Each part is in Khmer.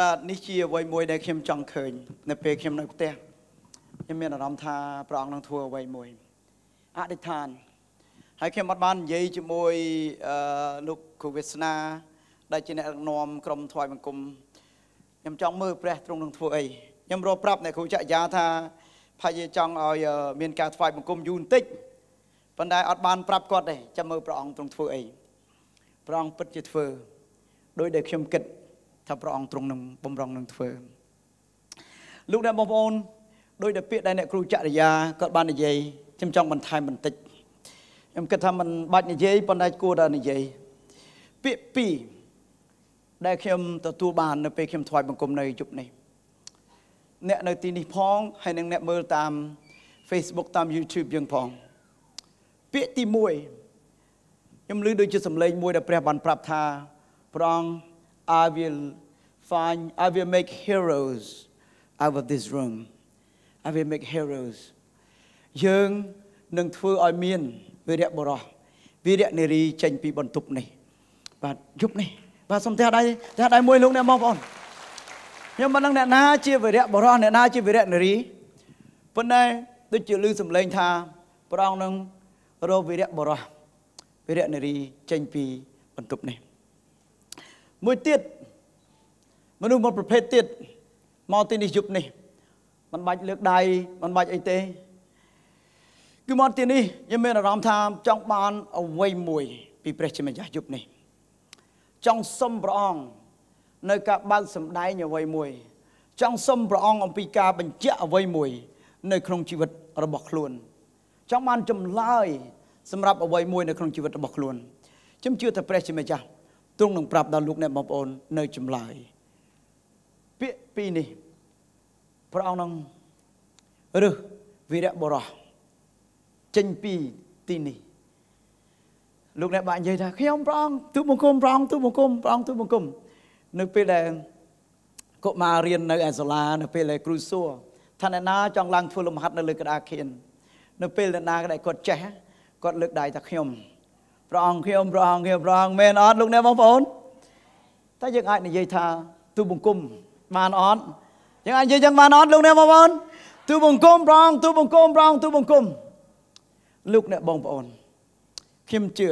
តាមពិតបាទនេះជាអ្វីមួយដែលខ្ញុំចង់ឃើញ នៅពេលខ្ញុំនៅផ្ទះខ្ញុំមានអារម្មណ៍ថាព្រះអង្គនឹងធ្វើអ្វីមួយអធិដ្ឋានហើយខ្ញុំអត់បាននិយាយជាមួយអឺលោកគូវាសនាដែលជាអ្នកដឹកនាំក្រុមថ្វាយបង្គំខ្ញុំចង់មើលព្រះទ្រង់នឹងធ្វើអីខ្ញុំរកប្រាប់អ្នកគ្រូចក្រយាថាផាយាចង់ឲ្យមានការថ្វាយបង្គំយូរបន្តិចប៉ុន្តែអត់បានប្រាប់គាត់ទេចាំមើលព្រះអង្គទ្រង់ធ្វើអីព្រះអង្គពិតជាធ្វើដោយដែលខ្ញុំគិត ថាព្រះអង្គទ្រង់នឹងបំរុងនឹងធ្វើលោកអ្នកបងប្អូនដោយតែពាក្យដែលអ្នកគ្រូចរិយាគាត់បាននិយាយខ្ញុំចង់បន្ថែមបន្តិចខ្ញុំគិតថាมันបាច់និយាយប៉ុន្តែគួរតែនិយាយពាក្យពីរដែលខ្ញុំទទួលបាននៅពេលខ្ញុំថ្វាយបង្គំនៅយប់នេះអ្នកនៅទីនេះផងហើយនិងអ្នកមើលតាម Facebook តាម YouTube យើងផងពាក្យទី1ខ្ញុំឮដូចជាសម្លេងមួយដែលព្រះបានប្រាប់ថាព្រះអង្គ I will find, I will make heroes out of this room. I will make heroes. យើងនឹងធ្វើឲ្យមានវីរៈបរោះវីរៈនារីចេញពីបន្ទប់នេះ បាទយប់នេះបាទសូមតែដៃតែដៃមួយលោកអ្នកបងប្អូនខ្ញុំមិនដឹងអ្នកណាជាវីរៈបរោះអ្នកណាជាវីរៈនារីប៉ុន្តែដូចជាឮសំឡេងថាព្រះអង្គនឹងរកវីរៈបរោះវីរៈនារីចេញពីបន្ទប់នេះមួយទៀត មនុស្សមួយប្រភេទទៀតមកទីនេះយប់នេះមិនបាច់លើកដៃមិនបាច់អីទេគឺមកទីនេះខ្ញុំមានអារម្មណ៍ថាចង់បានអ្វីមួយ ពីព្រះជាម្ចាស់យប់នេះចង់សុំព្រះអង្គនៅការបើកសម្ដែងអ្វីមួយ ចង់សុំព្រះអង្គអំពីការបញ្ជាក់អ្វីមួយ នៅក្នុងជីវិតរបស់ខ្លួន ចង់បានចម្លើយ សម្រាប់អ្វីមួយនៅក្នុងជីវិតរបស់ខ្លួនខ្ញុំជឿថាព្រះជាម្ចាស់ទ្រង់នឹងប្រាប់ដល់លោកអ្នកបងប្អូននៅចម្លើយ ពាក្យពីរនេះព្រះអង្គនឹងរើសវីរៈបរោះចេញពីទីនេះលោកអ្នកបាននិយាយថាខ្ញុំព្រះអង្គទូបង្គំព្រះអង្គទូបង្គំព្រះអង្គទូបង្គំនៅពេលដែលកុមាររៀននៅឯសាលានៅពេលដែលគ្រូសួរថាអ្នកណាចង់ឡើងធ្វើលំហាត់នៅលើក្តារខៀននៅពេលអ្នកណាដែលគាត់ចេះគាត់លើកដៃថាខ្ញុំព្រះអង្គខ្ញុំព្រះអង្គខ្ញុំព្រះអង្គមែនអត់លោកអ្នកបងប្អូនតែយើងអាចនិយាយថាទូបង្គំ បានអត់យើងអាចនិយាយចឹងបានអត់លោកអ្នកបងប្អូនទូបង្គំព្រះអង្គទូបង្គំព្រះអង្គទូបង្គំលោកអ្នកបងប្អូនខ្ញុំជឿ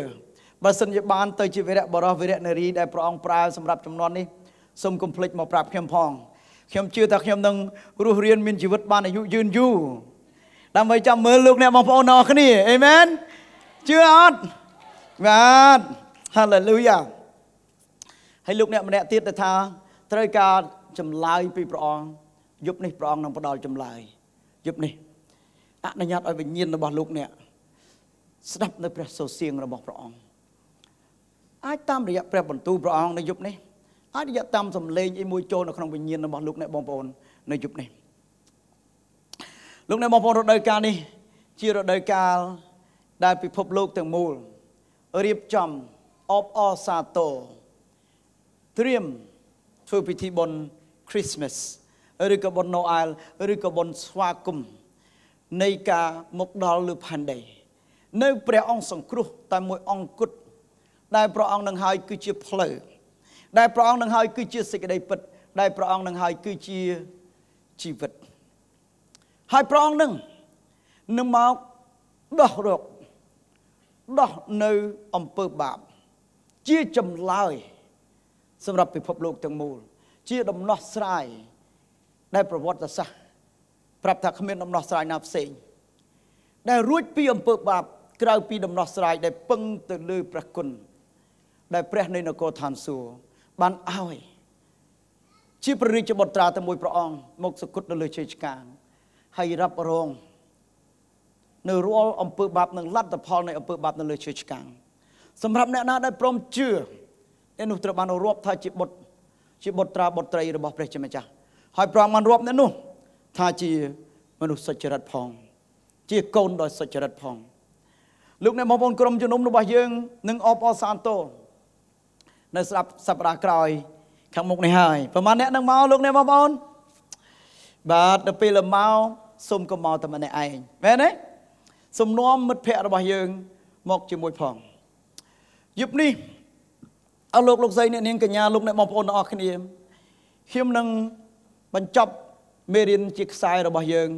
បើសិនជាបានទៅជាវីរៈបរោះវីរៈនារីដែលព្រះអង្គប្រើសម្រាប់ចំនួននេះសូមកុំភ្លេចមកប្រាប់ខ្ញុំផងខ្ញុំជឿថាខ្ញុំនឹងរស់រៀនមានជីវិតបានអាយុយឺនយូរដើម្បីចាំមើលលោកអ្នកបងប្អូនអរគ្នាអេមែនជឿអត់បាទ hallelujah ហើយលោកអ្នកម្នាក់ទៀតទៅថាត្រូវការ ចម្លើយពីព្រះអង្គយប់នេះព្រះអង្គនឹងផ្ដល់ចម្លើយយប់នេះអនុញ្ញាតឲ្យវិញ្ញាណរបស់លោកអ្នកស្ដាប់នៅព្រះសូរសៀងរបស់ព្រះអង្គអាចតាមរយៈព្រះបន្ទូលព្រះអង្គនៅយប់នេះអាចរយៈតាមសំឡេងអីមួយចូលនៅក្នុងវិញ្ញាណរបស់លោកអ្នកបងប្អូននៅយប់នេះលោកអ្នកបងប្អូនរដូវកាលនេះ ជារដូវកាលដែលពិភពលោកទាំងមូលរៀបចំអបអរសាទរត្រៀមធ្វើពិធីបុណ្យ Christmas ឬក៏បុណ្យ Noel ឬក៏បុណ្យស្វាគមន៍នៃការមកដល់លើផែនដី នៅ ព្រះអង្គសង្គ្រោះតែមួយអង្គគត់ដែលព្រះអង្គនឹងហើយគឺជាផ្លូវដែលព្រះអង្គនឹងហើយគឺជាសេចក្តីពិត ដែលព្រះអង្គនឹងហើយគឺជាជីវិតហើយព្រះអង្គនឹងនឹងមកដោះរកដោះនៅអំពើបាប ជាចម្លើយសម្រាប់ពិភពលោកទាំងមូល ជាដំណោះស្រាយដែលប្រវត្តិសាស្ត្រប្រាប់ថាគ្មានដំណោះស្រាយណាផ្សេងដែលរួចពីអំពើបាបក្រៅពីដំណោះស្រាយដែលពឹងទៅលើព្រះគុណដែលព្រះនៃនគរឋានសួគ៌បានឲ្យជាព្រះរាជបុត្រាតែមួយព្រះអង្គមកសគត់នៅលើជ័យឆ្កាងហើយរ៉ាប់រងនៅរាល់អំពើបាបនិងលទ្ធផលនៃអំពើបាបនៅលើជ័យឆ្កាងសម្រាប់អ្នកណាដែលព្រមជឿអ្នកនោះត្រូវបានរាប់ថាជាបុត្រ ជាបុត្រាបុត្រីរបស់ព្រះជាម្ចាស់ហើយព្រះអង្គបានរាប់អ្នកនោះថាជាមនុស្សសុចរិតផង ជាកូនដោយសុចរិតផងលោកអ្នកបងប្អូនក្រុមជំនុំរបស់យើងនឹងអបអរសាទរនៅស្ដាប់សប្តាហ៍ក្រោយខាងមុខនេះហើយប្រហែលអ្នកនឹងមកលោកអ្នកបងប្អូនបាទដល់ពេលមកសុំកុំមកតែម្នាក់ឯងមែនទេសំណួរមិត្តភ័ក្តិរបស់យើងមកជាមួយផងយប់នេះ អរលោកលោកស្រីអ្នកនាងកញ្ញាលោកអ្នកបងប្អូនទាំងអស់គ្នាខ្ញុំនឹងបញ្ចប់មេរៀនជាខ្សែរបស់យើង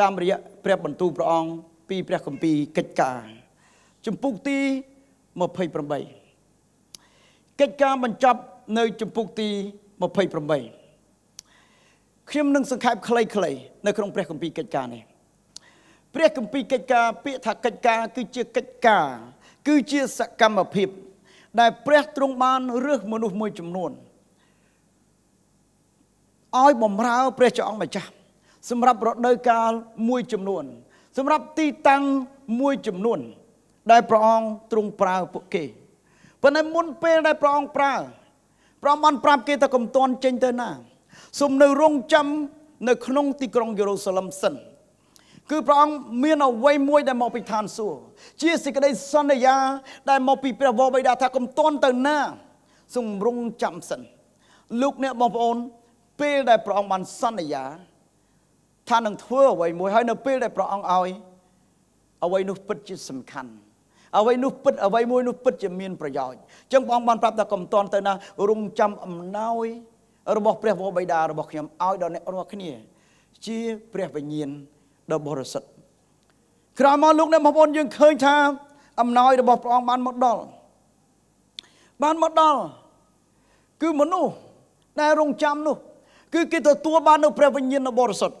តាមរយៈព្រះបន្ទូលព្រះអង្គពីព្រះគម្ពីរកិច្ចការជំពូកទី28កិច្ចការបញ្ចប់នៅជំពូកទី28ខ្ញុំនឹងសង្ខេបខ្លីៗនៅក្នុងព្រះគម្ពីរកិច្ចការនេះព្រះគម្ពីរកិច្ចការពាក្យថាកិច្ចការគឺជាកិច្ចការគឺជាសកម្មភាព ដែលព្រះទ្រង់បានរើសមនុស្សមួយចំនួនឲ្យបំរើព្រះចអង្គម្ចាស់សម្រាប់រដូវកាលមួយចំនួន សម្រាប់ទីតាំងមួយចំនួន ដែលព្រះអង្គទ្រង់ប្រើពួកគេប៉ុន្តែមុនពេលដែលព្រះអង្គប្រើព្រះអង្គបានប្រាប់គេថាកុំតន់ចេញទៅណាសូមនៅរងចាំនៅក្នុងទីក្រុងយេរូសាឡឹមសិន គឺព្រះអង្គមានអ្វីមួយដែលមកពីឋានសួគ៌ជាសេចក្តីសន្យា ដែលមកពីព្រះវរបិតាថាកុំតន់ទៅណាសូមរងចាំសិនលោកអ្នកបងប្អូន ពេលដែលព្រះអង្គបានសន្យា ថានឹងធ្វើអ្វីមួយហើយនៅពេលដែលព្រះអង្គឲ្យអ្វីនោះពិតជាសំខាន់អ្វីនោះពិតអ្វីមួយនោះពិតជាមានប្រយោជន៍អញ្ចឹងបងបានប្រាប់ថាកុំតន់ទៅណារងចាំអំណោយរបស់ព្រះវរបិតារបស់ខ្ញុំឲ្យដល់អ្នករាល់គ្នា ជាព្រះវិញ្ញាណ ដ៏បរិសុទ្ធក្រោយមកលោកអ្នកបងប្អូនយើងឃើញថាអំណោយរបស់ព្រះអង្គបានមកដល់បានមកដល់គឺមនុស្សដែលរងចាំនោះ គឺគេទទួលបាននៅព្រះវិញ្ញាណបរិសុទ្ធ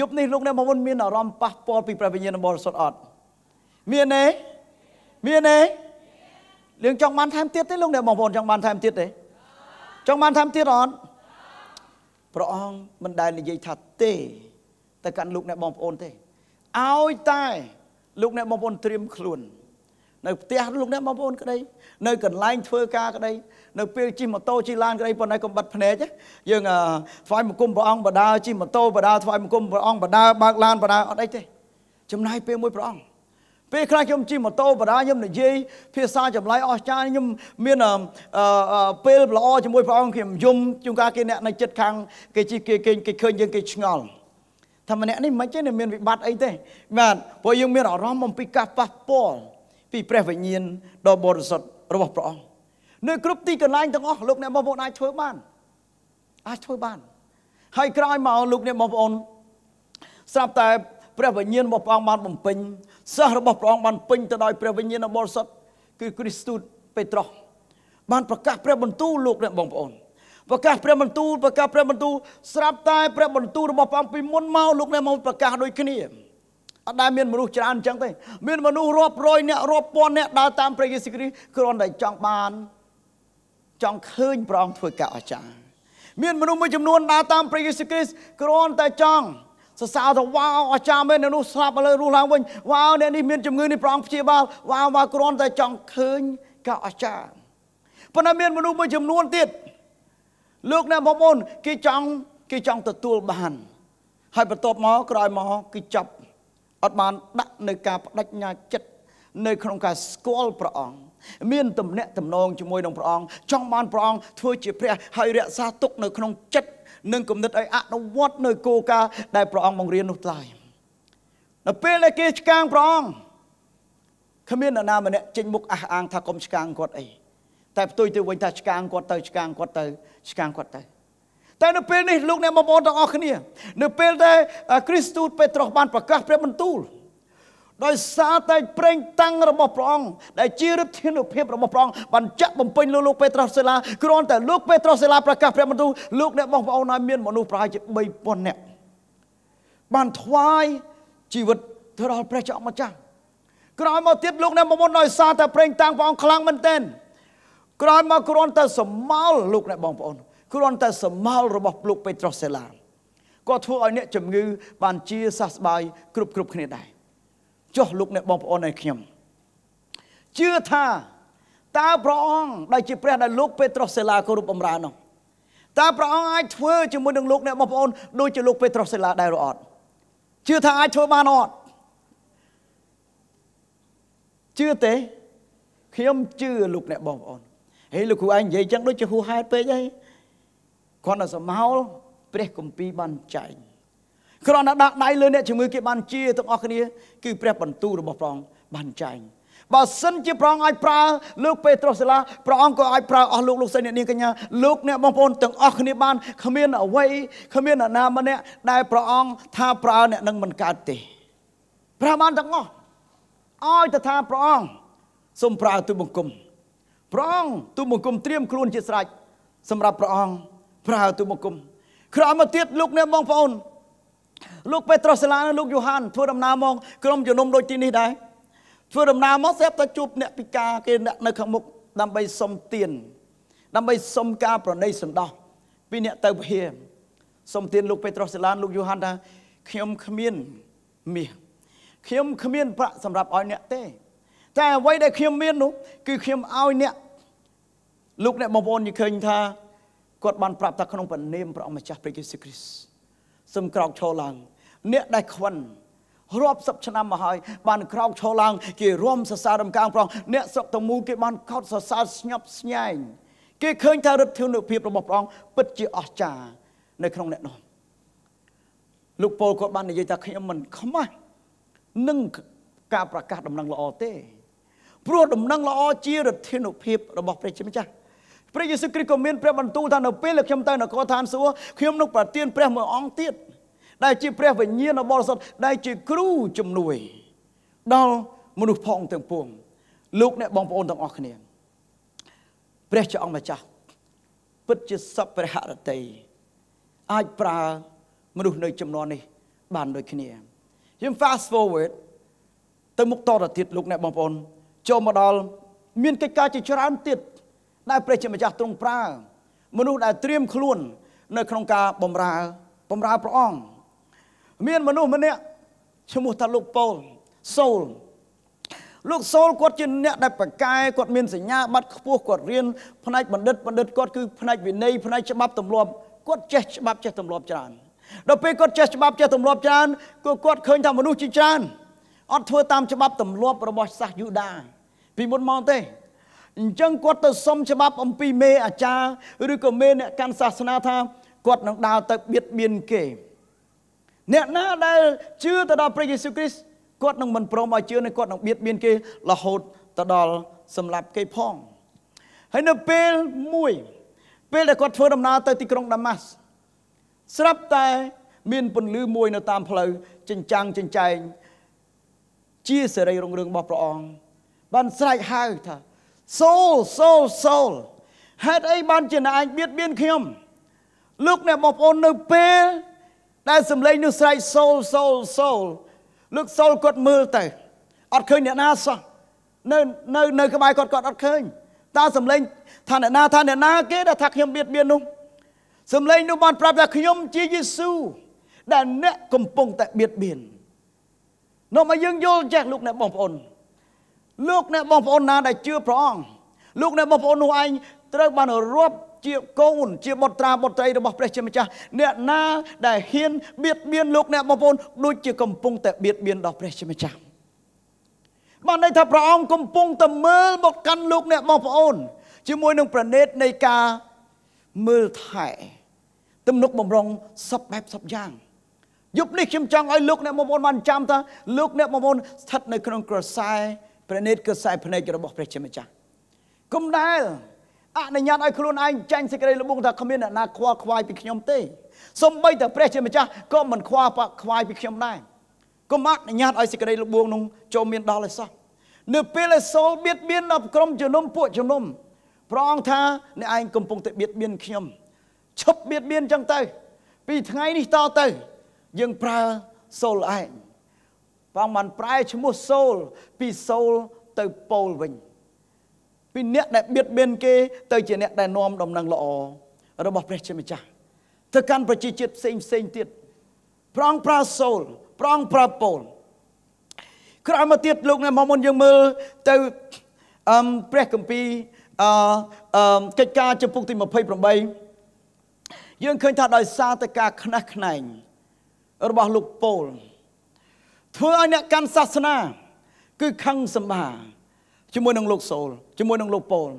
យប់នេះលោកអ្នកបងប្អូនមានអារម្មណ៍ប៉ះពាល់ពីព្រះវិញ្ញាណបរិសុទ្ធអត់មានទេមានទេយើងចង់បានថែមទៀតទេលោកអ្នកបងប្អូនចង់បានថែមទៀតទេចង់បានថែមទៀតអត់ព្រះអង្គមិនដែលនិយាយថាទេ ទៅកាន់លោកអ្នកបងប្អូនទេឲ្យតែលោកអ្នកបងប្អូនត្រៀមខ្លួន នៅផ្ទះលោកអ្នកបងប្អូនក្តីនៅកន្លែងធ្វើការក្តីនៅពេលជិះម៉ូតូជិះឡានក្តីប៉ុន្តែកុំបិទភ្នែកយើងថ្វាយបង្គំព្រះអង្គបដាជិះម៉ូតូបដាថ្វាយបង្គំព្រះអង្គបដាបើកឡានបដាអត់អីទេចំណាយពេលមួយព្រះអង្គពេលខ្លះខ្ញុំជិះម៉ូតូបដាខ្ញុំនិយាយភាសាចម្លែកអស្ចារ្យខ្ញុំមានពេលល្អជាមួយព្រះអង្គខ្ញុំយំជួនកាលគេអ្នកនៅចិត្តខាងគេជិះគេគេឃើញយើងគេឆ្ងល់ ថាម្នាក់នេះមិនចេះមានវិបត្តិអីទេបាទព្រោះយើងមានអារម្មណ៍អំពីការប៉ះពាល់ពីព្រះវិញ្ញាណដ៏បរិសុទ្ធរបស់ព្រះអង្គនៅគ្រប់ទីកន្លែងទាំងអស់លោកអ្នកបងប្អូនអាចធ្វើបានអាចធ្វើបាន ហើយក្រោយមកលោកអ្នកបងប្អូនស្រាប់តែព្រះវិញ្ញាណរបស់ព្រះអង្គបានបំពេញសិស្សរបស់ព្រះអង្គបានពេញទៅដោយព្រះវិញ្ញាណបរិសុទ្ធគឺគ្រីស្ទូសពេត្រុសបានប្រកាសព្រះបន្ទូលលោកអ្នកបងប្អូន ប្រកាសព្រះបន្ទូលប្រកាសព្រះបន្ទូលស្រាប់តែព្រះបន្ទូលរបស់ព្រះអង្គពីមុនមកលោកអ្នកមកប្រកាសដូចគ្នាអត់ដែលមានមនុស្សច្រើនអញ្ចឹងទេមានមនុស្សរាប់រយអ្នករាប់ពាន់អ្នកដើរតាមព្រះយេស៊ូវគ្រីស្ទគ្រាន់តែចង់បានចង់ឃើញព្រះអង្គធ្វើការអស្ចារ្យមានមនុស្សមួយចំនួនដើរតាមព្រះយេស៊ូវគ្រីស្ទគ្រាន់តែចង់សរសើរថាវ៉ាវអស្ចារ្យមែនអ្នកនោះស្លាប់ឥឡូវរស់ឡើងវិញវ៉ាវអ្នកនេះមានជំងឺនេះព្រះអង្គព្យាបាលវ៉ាវវ៉ាវគ្រាន់តែចង់ឃើញការអស្ចារ្យប៉ុន្តែមានមនុស្សមួយចំនួនទៀត លោកអ្នកបងប្អូនគេចង់គេចង់ទទួលបាន ហើយបន្ទាប់មកក្រោយមកគឺចាប់អត់បានដាក់នៅការបដិញ្ញាចិត្តនៅក្នុងការស្គាល់ព្រះអង្គមានទំនាក់ទំនងជាមួយនឹងព្រះអង្គចង់បានព្រះអង្គធ្វើជាព្រះហើយរក្សាទុកនៅក្នុងចិត្តនិងគំនិតឲ្យអនុវត្តនៅគោលការណ៍ដែលព្រះអង្គបង្រៀននោះឡើយនៅពេលដែលគេឆ្កាងព្រះអង្គគ្មាននរណាម្នាក់ចេញមុខអះអាងថាកុំឆ្កាងគាត់អី តែផ្ទុយទៅវិញថាឆ្កាងគាត់ទៅឆ្កាងគាត់ទៅឆ្កាងគាត់ទៅតែនៅពេលនេះលោកអ្នកបងប្អូនទាំងអស់គ្នា នៅពេលដែលគ្រីស្ទូសពេត្រុសបានប្រកាសព្រះបន្ទូលដោយសារតែប្រេងតាំងរបស់ព្រះអង្គដែលជាឫទ្ធានុភាពរបស់ព្រះអង្គបានចាក់បំពេញលោកលោកពេត្រុសសេឡាគ្រាន់តែលោកពេត្រុសសេឡាប្រកាសព្រះបន្ទូលលោកអ្នកបងប្អូនឲ្យមានមនុស្សប្រហែលជា3000នាក់បានថ្វាយជីវិតទៅដល់ព្រះចောက်ម្ចាស់ក្រោយមកទៀតលោកអ្នកបងប្អូនដោយសារតែប្រេងតាំងព្រះអង្គខ្លាំងមែនទែន ក្រោយមកគ្រាន់តែសមោលលោកអ្នកបងប្អូនគ្រាន់តែសមោលរបស់លោកពេត្រុសសេឡាក៏ធ្វើឲ្យអ្នកជំងឺបានជាសះស្បើយគ្រប់គ្រប់គ្នាដែរចុះលោកអ្នកបងប្អូនឲ្យខ្ញុំជឿថាតើព្រះអង្គដែលជាព្រះដែលលោកពេត្រុសសេឡាគោរពបម្រើនោះតើព្រះអង្គអាចធ្វើជាមួយនឹងលោកអ្នកបងប្អូនដូចជាលោកពេត្រុសសេឡាដែរឬអត់ជឿថាអាចធ្វើបានអត់ជឿទេខ្ញុំជឿលោកអ្នកបងប្អូន ហេលោកគ្រូឯងនិយាយចឹងដូចជាហួសហេតុពេកហើយគ្រាន់តែសមោលព្រះគម្ពីរបានចែងគ្រាន់តែដាក់ដៃលើអ្នកជំងឺគេបានជាទាំងអស់គ្នាគឺព្រះបន្ទូលរបស់ព្រះអង្គបានចែងបើសិនជាព្រះអង្គអាចប្រើលោកពេត្រុសសាឡាព្រះអង្គក៏អាចប្រើអស់លោកលោកស្រីអ្នកនាងកញ្ញាលោកអ្នកបងប្អូនទាំងអស់គ្នាបានគ្មានអ្វីគ្មានអ្នកណាម្នាក់ដែលព្រះអង្គថាប្រើអ្នកនឹងមិនកើតទេព្រះបានទាំងអស់ឲ្យទៅថាព្រះអង្គសូមប្រើទូបង្គំ ព្រះអង្គទូបង្គំត្រៀមខ្លួនជាស្រេចសម្រាប់ព្រះអង្គប្រើទូបង្គំក្រោយមកទៀតលោកអ្នកបងប្អូនលោកពេត្រុសសាឡានិងលោកយូហានធ្វើដំណើរមកក្រុមជំនុំដូចទីនេះដែរធ្វើដំណើរមកស្រាប់តែជួបអ្នកពិការគេអ្នកនៅខាងមុខដើម្បីសុំទានដើម្បីសុំការប្រណីសន្តោសពីអ្នកទៅពហិសុំទានលោកពេត្រុសសាឡានលោកយូហានថាខ្ញុំគ្មានមាសខ្ញុំគ្មានប្រាក់សម្រាប់ឲ្យអ្នកទេ តែអ្វីដែលខ្ញុំមាននោះគឺខ្ញុំឲ្យអ្នកលោកអ្នកបងប្អូននិយាយឃើញថាគាត់បានប្រាប់ថាក្នុងព្រះនាមព្រះអង្គម្ចាស់ព្រះយេស៊ូវគ្រីស្ទសូមក្រោកឈរឡើង អ្នកដែលខ្វិនរាប់សិបឆ្នាំមកហើយបានក្រោកឈរឡើងគេរំសរសើររំកាងប្រងអ្នកស្រុកតមូគេបានកោតសរសើរស្ញប់ស្ញែងគេឃើញថាឫទ្ធិនុភាពរបស់ព្រះអង្គពិតជាអស្ចារ្យនៅក្នុងអ្នកនោះលោកពលគាត់បាននិយាយថាខ្ញុំមិនខ្មាស់នឹងការប្រកាសដំណឹងល្អទេ ព្រោះដំណឹងល្អជាឫទ្ធានុភាពរបស់ព្រះជាម្ចាស់ព្រះយេស៊ូវគ្រីស្ទក៏មានព្រះបន្ទូលថានៅពេលដែលខ្ញុំទៅនគរឋានសួគ៌ខ្ញុំនឹងប្រទានព្រះមួយអង្គទៀតដែលជាព្រះវិញ្ញាណបរិសុទ្ធដែលជាគ្រូជំនួយ ដល់មនុស្សផងទាំងពួងលោកអ្នកបងប្អូនទាំងអស់គ្នាព្រះជាអង្គម្ចាស់ពិតជាសពព្រះហរតីអាចប្រើមនុស្សនៅចំនួននេះបានដូចគ្នាយើង fast forward ទៅមុខតទៅទៀតលោកអ្នកបងប្អូន ចូលមកដល់មានកិច្ចការជាច្រើនទៀតដែលព្រះជាម្ចាស់ទ្រង់ប្រើមនុស្សដែលត្រៀមខ្លួន នៅក្នុងការបម្រើបម្រើព្រះអង្គមានមនុស្សម្នាក់ឈ្មោះថាលោកប៉ូលសូលលោកសូលគាត់ជាអ្នកដែលប្រកែគាត់មានសញ្ញាបត្រខ្ពស់គាត់រៀនផ្នែកបណ្ឌិតបណ្ឌិតគាត់គឺផ្នែកវិន័យផ្នែកច្បាប់ទម្លាប់គាត់ចេះច្បាប់ចេះទម្លាប់ច្រើនដល់ពេលគាត់ចេះច្បាប់ចេះទម្លាប់ច្រើនក៏គាត់ឃើញថាមនុស្សជាច្រើន អត់ធ្វើតាមច្បាប់ទម្លាប់របស់សាសយូដាពីមុនមកទេអញ្ចឹងគាត់ទៅសុំច្បាប់អំពីមេអាចារ្យឬក៏មេអ្នកកាន់សាសនាថាគាត់នឹងដើរទៅបៀតបៀនគេអ្នកណាដែលជឿទៅដល់ព្រះយេស៊ូវគ្រីស្ទគាត់នឹងមិនព្រមឲ្យជឿនឹងគាត់នឹងបៀតបៀនគេរហូតទៅដល់សម្លាប់គេផងហើយនៅពេលមួយពេលដែលគាត់ធ្វើដំណើរទៅទីក្រុងដាម៉ាស់ស្រាប់តែមានពន្លឺមួយនៅតាមផ្លូវចិញ្ចាំងចិញ្ចែង ជាសេរីរុងរឿងរបស់ព្រះអង្គបានស្រែកហៅថាសូលសូលសូលហេតុអីបានជាអ្នកឯងបៀតបៀនខ្ញុំលោកអ្នកបងប្អូននៅពេលដែលសំឡេងនោះស្រែកសូលសូលសូលលោកសូលគាត់មើលទៅអត់ឃើញអ្នកណាសោះនៅនៅនៅក្បែរគាត់គាត់អត់ឃើញតើសំឡេងថាអ្នកណាថាអ្នកណាគេដែលថាខ្ញុំបៀតបៀននោះសំឡេងនោះបានប្រាប់ថាខ្ញុំជាយេស៊ូវដែលអ្នកកំពុងតែបៀតបៀន នោះមកយើងយល់ចេះលោកអ្នកបងប្អូនលោកអ្នកបងប្អូនណាដែលជឿព្រះអង្គលោកអ្នកបងប្អូននោះឯងត្រូវបានរាប់ជាកូនជាបុត្រាបុត្រីរបស់ព្រះជាម្ចាស់អ្នកណាដែលហ៊ានបៀតបៀនលោកអ្នកបងប្អូនដូចជាកំពុងតែបៀតបៀនដល់ព្រះជាម្ចាស់បានន័យថាព្រះអង្គកំពុងតែមើលមកកាន់លោកអ្នកបងប្អូន ជាមួយនឹងប្រណេតនៃការមើលថែទំនុកបំរុងសពបែបសពយ៉ាង យប់នេះខ្ញុំចង់ឲ្យលោកអ្នកបងប្អូនបានចាំថាលោកអ្នកបងប្អូនស្ថិតនៅក្នុងក្រសែព្រះនេតគឺខ្សែភ្នែករបស់ព្រះជាម្ចាស់កុំដែលអនុញ្ញាតឲ្យខ្លួនឯងចាញ់សេចក្តីល្បងថាគ្មានអ្នកណាខ្វល់ខ្វាយពីខ្ញុំទេសំបីតែព្រះជាម្ចាស់ក៏មិនខ្វល់ខ្វាយពីខ្ញុំដែរកុំអនុញ្ញាតឲ្យសេចក្តីល្បងនោះចូលមានដល់ឲ្យសោះនៅពេលដែលសូលបៀតបៀនដល់ក្រុមជំនុំពួកជំនុំព្រះអង្គថាអ្នកឯងកំពុងតែបៀតបៀនខ្ញុំឈប់បៀតបៀនចឹងទៅ ពីថ្ងៃនេះតទៅ យើងប្រើសូលឯងព្រះអង្គបានប្រែឈ្មោះសូលពីសូលទៅពោលវិញពីអ្នកដែលបៀតបៀនគេទៅជាអ្នកដែលនាំដំណឹងល្អរបស់ព្រះជាម្ចាស់ទៅកាន់ប្រជាជាតិផ្សេងផ្សេងទៀតព្រះអង្គប្រើសូលព្រះអង្គប្រើពោលក្រោយមកទៀតលោកអ្នកមកមុនយើងមើលទៅអឹមព្រះគម្ពីរអឺកិច្ចការចំពុកទី28យើងឃើញថាដោយសារតែការខ្នះខ្នែង របស់លោកពោលធ្វើឲ្យអ្នកកាន់សាសនា គឺខឹងសម្បាជាមួយនឹងលោកសូលជាមួយនឹងលោកពោល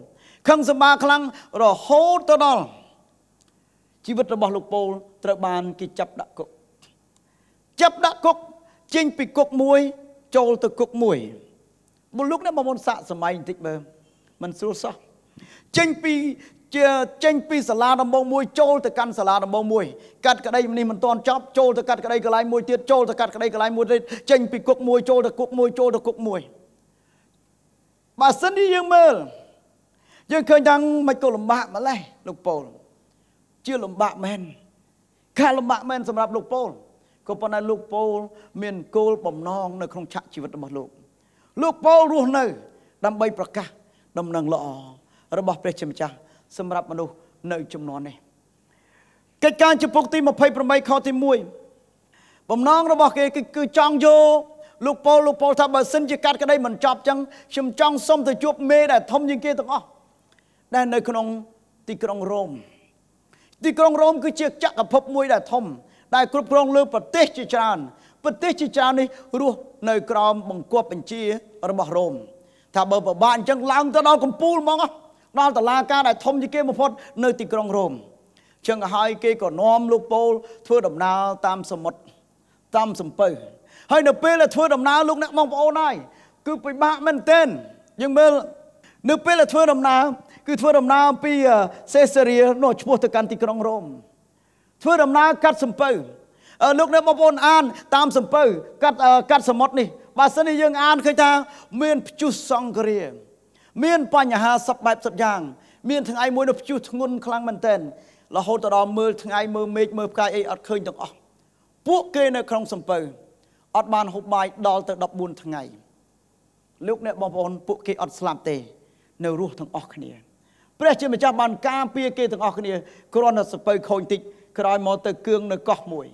ខឹងសម្បាខ្លាំងរហូតទៅដល់ជីវិតរបស់លោកពោលត្រូវបានគេចាប់ដាក់គុកចាប់ដាក់គុកចេញពីគុកមួយ ចូលទៅគុកមួយបុលោកនេះបងប្អូនសាកសម័យបន្តិចមើលមិនស្រួលសោះចេញពី ជាចេញពីសាលាដំបងមួយចូលទៅកាន់សាលាដំបងមួយកាត់ក្តីនេះមិនទាន់ចប់ចូលទៅកាត់ក្តីកន្លែងមួយទៀតចូលទៅកាត់ក្តីកន្លែងមួយទៀតចេញពីគុកមួយចូលទៅគុកមួយចូលទៅគុកមួយបើសិនជាយើងមើលយើងឃើញថាមិនក៏លំបាកម្លេះលោកប៉ូលជាលំបាកមែនការលំបាកមែនសម្រាប់លោកប៉ូលក៏ប៉ុន្តែលោកប៉ូលមានគោលបំណងនៅក្នុងឆាកជីវិតរបស់លោក លោកប៉ូលរស់នៅ ដើម្បីប្រកាសដំណឹងល្អរបស់ព្រះជាម្ចាស់ សម្រាប់មនុស្សនៅចំនួននេះកិច្ចការចំពុកទី28ខទី1បំណងរបស់គេគឺគឺចង់យកលោកប៉ូលលោកប៉ូលថាបើសិនជាកាត់ក្តីមិនចប់ចឹងខ្ញុំចង់សុំទៅជួបមេដែលធំជាងគេទាំងអស់ដែលនៅក្នុងទីក្រុងរ៉ូមទីក្រុងរ៉ូមគឺជាចក្រភពមួយដែលធំ ដែលគ្រប់គ្រងលើប្រទេសជាច្រើនប្រទេសជាច្រើននេះរស់នៅក្រោមបង្គាប់បញ្ជារបស់រ៉ូមថាបើប្របាកអញ្ចឹងឡើងទៅដល់កំពូលហ្មង ដល់តឡាការដែលធំជាងគេបំផុតនៅទីក្រុងរ៉ូមចឹងហើយគេក៏នាំលោកពូលធ្វើដំណើរតាមសមុទ្រតាមសំពៅហើយនៅពេលដែលធ្វើដំណើរលោកអ្នកបងប្អូនហើយគឺពិបាកមែនទែនយើងមើលនៅពេលដែលធ្វើដំណើរគឺធ្វើដំណើរពីសេសារីនោះឆ្ពោះទៅកាន់ទីក្រុងរ៉ូមធ្វើដំណើរកាត់សំពៅលោកអ្នកបងប្អូនអានតាមសំពៅកាត់កាត់សមុទ្រនេះបើសិនជាយើងអានឃើញថាមានព្យុះសង្គ្រាម មានបញ្ហាសពបែបសពយ៉ាង មានថ្ងៃមួយនោះព្យុះធ្ងន់ខ្លាំងមែនទែនរហូតដល់មើលថ្ងៃមើលមេឃមើលផ្កាយអីអត់ឃើញទាំងអស់ពួកគេនៅក្នុងសំពៅអត់បានហូបបាយដល់ទៅ14ថ្ងៃលោកអ្នកបងប្អូនពួកគេអត់ស្លាប់ទេ នៅរស់ទាំងអស់គ្នាព្រះជាម្ចាស់បានការពារគេទាំងអស់គ្នាគ្រាន់តែសពៅខូចតិចក្រោយមកទៅគឿងនៅកោះមួយ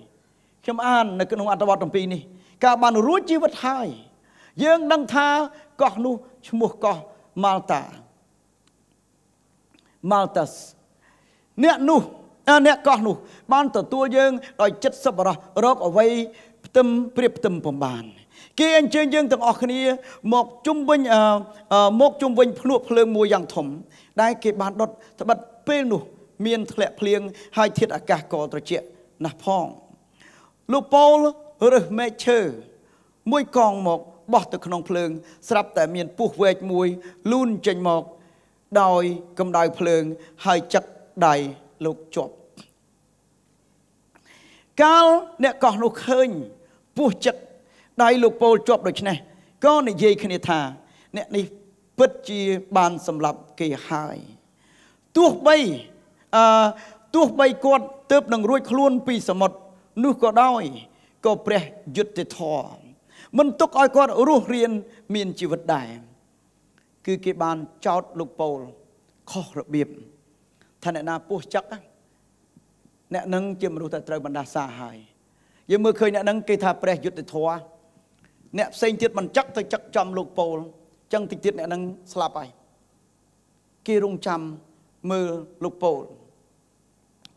ខ្ញុំអាននៅក្នុងអត្ថបទ7នេះការបានរួចជីវិតហើយយើងដឹងថាកោះនោះឈ្មោះកោះ Malta Maltas អ្នកនោះអ្នកកោះនោះ បានទទួលយើងដោយចិត្តសប្បុរសរកអ្វីផ្ទឹមព្រៀបផ្ទឹមពំបានគេអញ្ជើញយើងទាំងអស់គ្នា មកជុំវិញមកជុំវិញភ្នក់ភ្លើងមួយយ៉ាងធំ ដែលគេបានដុតត្បិតពេលនោះ មានធ្លាក់ភ្លៀងហើយធាតុអាកាសក៏ត្រជាក់ណាស់ផងលោកប៉ូលរើសមែកឈើមួយកងមក បោះទៅក្នុងភ្លើង ស្រាប់តែមានពស់វែកមួយលូនចេញមកដោយកម្ដៅភ្លើងហើយចឹកដៃលោកជាប់កាលអ្នកកោះនោះឃើញពស់ចឹកដៃលោកពោលជាប់ដូច្នេះក៏និយាយគ្នាថា អ្នកនេះពិតជាបានសម្លាប់គេហើយទោះបីអឺទោះបីគាត់ទៅនឹងរួចខ្លួនពីសមុទ្រនោះក៏ដោយក៏ព្រះយុទ្ធធម៌ មិនទុកឲ្យគាត់រស់រៀនមានជីវិតដែរគឺគេបានចោតលោកប៉ូលខុសរបៀបថាអ្នកណាពោះចឹកអ្នកនឹងជាមនុស្សតែត្រូវបណ្ដាសាហើយយើងមើលឃើញអ្នកនឹងគេថាព្រះយុទ្ធធរអ្នកផ្សេងទៀតមិនចឹកទៅចឹកចំលោកប៉ូលចឹងតិចទៀតអ្នកនឹងស្លាប់ហើយគេរងចាំមើលលោកប៉ូល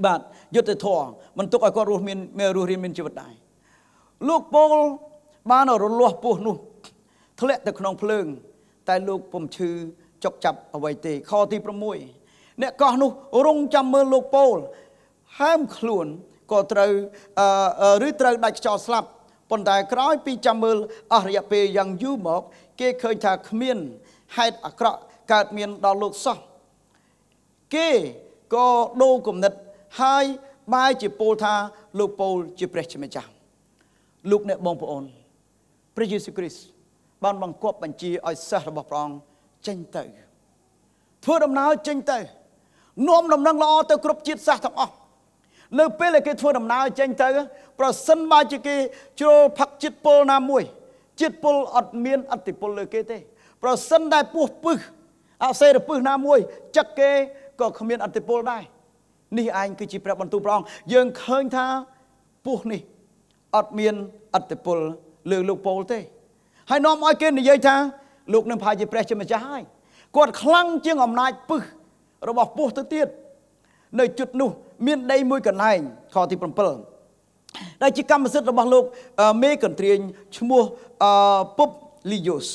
បាទយុទ្ធធរមិនទុកឲ្យគាត់រស់មានរស់រៀនមានជីវិតដែរលោកប៉ូល បានរលាស់ពោះនោះធ្លាក់ទៅក្នុងភ្លើង តែលោកពុំឈឺចុកចាប់អ្វីទេខទី6អ្នកកោះនោះរងចាំមើលលោកប៉ូលហើមខ្លួនក៏ត្រូវឬត្រូវដាច់ខ្យល់ស្លាប់ប៉ុន្តែក្រោយពីចាំមើលអស់រយៈពេលយ៉ាងយូរមក គេឃើញថាគ្មានហេតុអាក្រក់កើតមានដល់លោកសោះគេក៏ដូរគំនិតហើយបែរជាពោលថាលោកពោលជាព្រះជាម្ចាស់លោកអ្នកបងប្អូន ព្រះយេស៊ូវគ្រីស្ទបានបង្គាប់បញ្ជាឲ្យសិស្សរបស់ព្រះអង្គចេញទៅធ្វើដំណើរចេញទៅនាំដំណឹងល្អទៅគ្រប់ជាតិសាសន៍ទាំងអស់នៅពេលដែលគេធ្វើដំណើរចេញទៅ ប្រសិនបើជាគេជ្រុលផឹកជាតិពុលណាមួយជាតិពុលអត់មានអតិពលលើគេទេ ប្រសិនដែលពោះពឹសអសេរពឹសណាមួយចឹកគេក៏គ្មានអតិពលដែរនេះឯងគឺជាព្រះបន្ទូលព្រះអង្គយើងឃើញថាពោះនេះអត់មានអតិពល លើលោកប៉ូលទេហើយនាំឲ្យគេនិយាយថាលោកនឹងប្រហែលជាព្រះជាម្ចាស់ហើយគាត់ខ្លាំងជាងអំណាចពឹសរបស់ពស់ទៅទៀតនៅជុតនោះមានដីមួយកន្លែងខទី7ដែលជាកម្មសិទ្ធិរបស់លោកមេកន្ទ្រាញឈ្មោះពុបលីយ៉ូស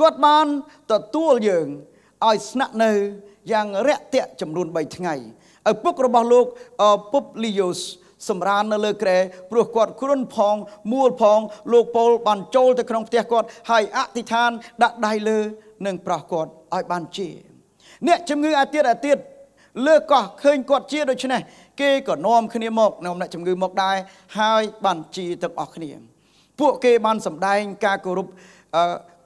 គាត់បានទទួលយើងឲ្យស្នាក់នៅយ៉ាងរាក់ទាក់ចំនួន3ថ្ងៃឪពុករបស់លោកពុបលីយ៉ូស សម្រាននៅលើក្រែព្រោះគាត់គ្រុនផងមួលផងលោកប៉ូលបានចូលទៅក្នុងផ្ទះគាត់ហើយអធិដ្ឋានដាក់ដៃលើនឹងប្រោះគាត់ឲ្យបានជា អ្នកជំងឺអាទៀតអាទៀតលើកោះឃើញគាត់ជាដូច្នេះគេក៏នាំគ្នាមកនាំអ្នកជំងឺមកដែរហើយបានជាទាំងអស់គ្នា ពួកគេបានសម្ដែងការគោរព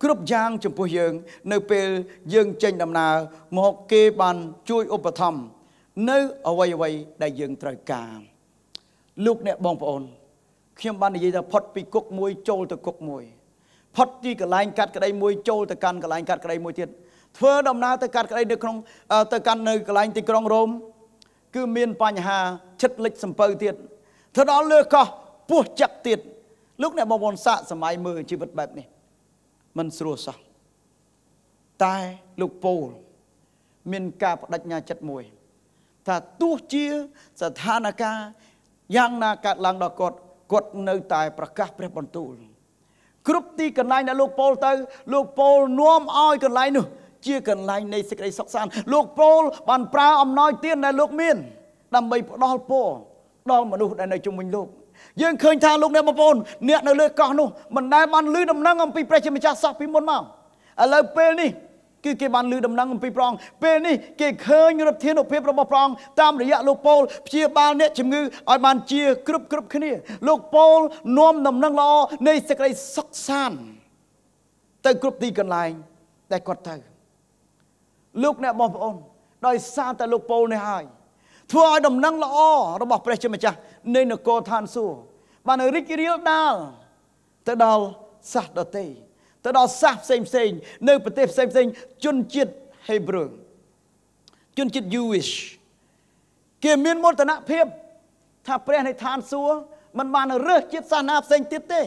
គ្រប់យ៉ាងចំពោះយើង នៅពេលយើងចេញដំណើរមកគេបានជួយឧបត្ថម្ភនៅអ្វីអ្វីដែលយើងត្រូវការ លោកអ្នកបងប្អូនខ្ញុំបាននិយាយថាផុតពីគុកមួយចូលទៅគុកមួយផុតពីកន្លែងកាត់ក្តីមួយចូលទៅកាន់កន្លែងកាត់ក្តីមួយទៀតធ្វើដំណើរទៅកាត់ក្តីនៅក្នុងទៅកាន់នៅកន្លែងទីក្រុងរ៉ូមគឺមានបញ្ហាឈិតលិចសំពៅទៀតទៅដល់លើកោះពោះចឹកទៀតលោកអ្នកបងប្អូនសាកសម័យមើលជីវិតបែបនេះมันស្រួលសោះតែលោកពូលមានការបដិញ្ញាចិត្តមួយ ថាទោះជាស្ថានភាព យ៉ាងណាកើតឡើងដល់គាត់គាត់នៅតែប្រកាសព្រះបន្ទូលគ្រប់ទីកន្លែងដែលលោកពោលទៅលោកពោលនាំឲ្យកន្លែងនោះជាកន្លែងនៃសេចក្តីសុខសាន្តលោកពោលបានប្រើអំណោយទានដែលលោកមាន ដើម្បីផ្ដល់ពរដល់មនុស្សដែលនៅជុំវិញលោកយើងឃើញថាលោកអ្នកបងប្អូនអ្នកនៅលើកោះនោះមិនដែលបានលឺដំណឹងអំពីព្រះជាម្ចាស់សោះពីមុនមកឥឡូវពេលនេះ គឺគេបានលឺដំណឹងអំពីព្រះអង្គពេលនេះគេឃើញរដ្ឋានុភាពរបស់ព្រះអង្គតាមរយៈលោកប៉ូលព្យាបាលអ្នកជំងឺឲ្យបានជាគ្រប់គ្រប់គ្នា លោកប៉ូលនាំដំណឹងល្អនៃសេចក្តីសុខសាន្តទៅគ្រប់ទីកន្លែងដែលគាត់ទៅលោកអ្នកបងប្អូនដោយសារតែលោកប៉ូលនេះហើយធ្វើឲ្យដំណឹងល្អរបស់ព្រះជាម្ចាស់នៃនគរឋានសួគ៌បានរីករាលដាលទៅដល់សាសដទៃ ទៅដល់សាសផ្សេងផ្សេងនៅប្រទេសផ្សេងផ្សេងជនជាតិហេប្រឺជនជាតិ Jewish គេមានមោទនភាពថាព្រះនៃឋានសួគ៌มันបានរើសជាតិសាសនាផ្សេងទៀតទេ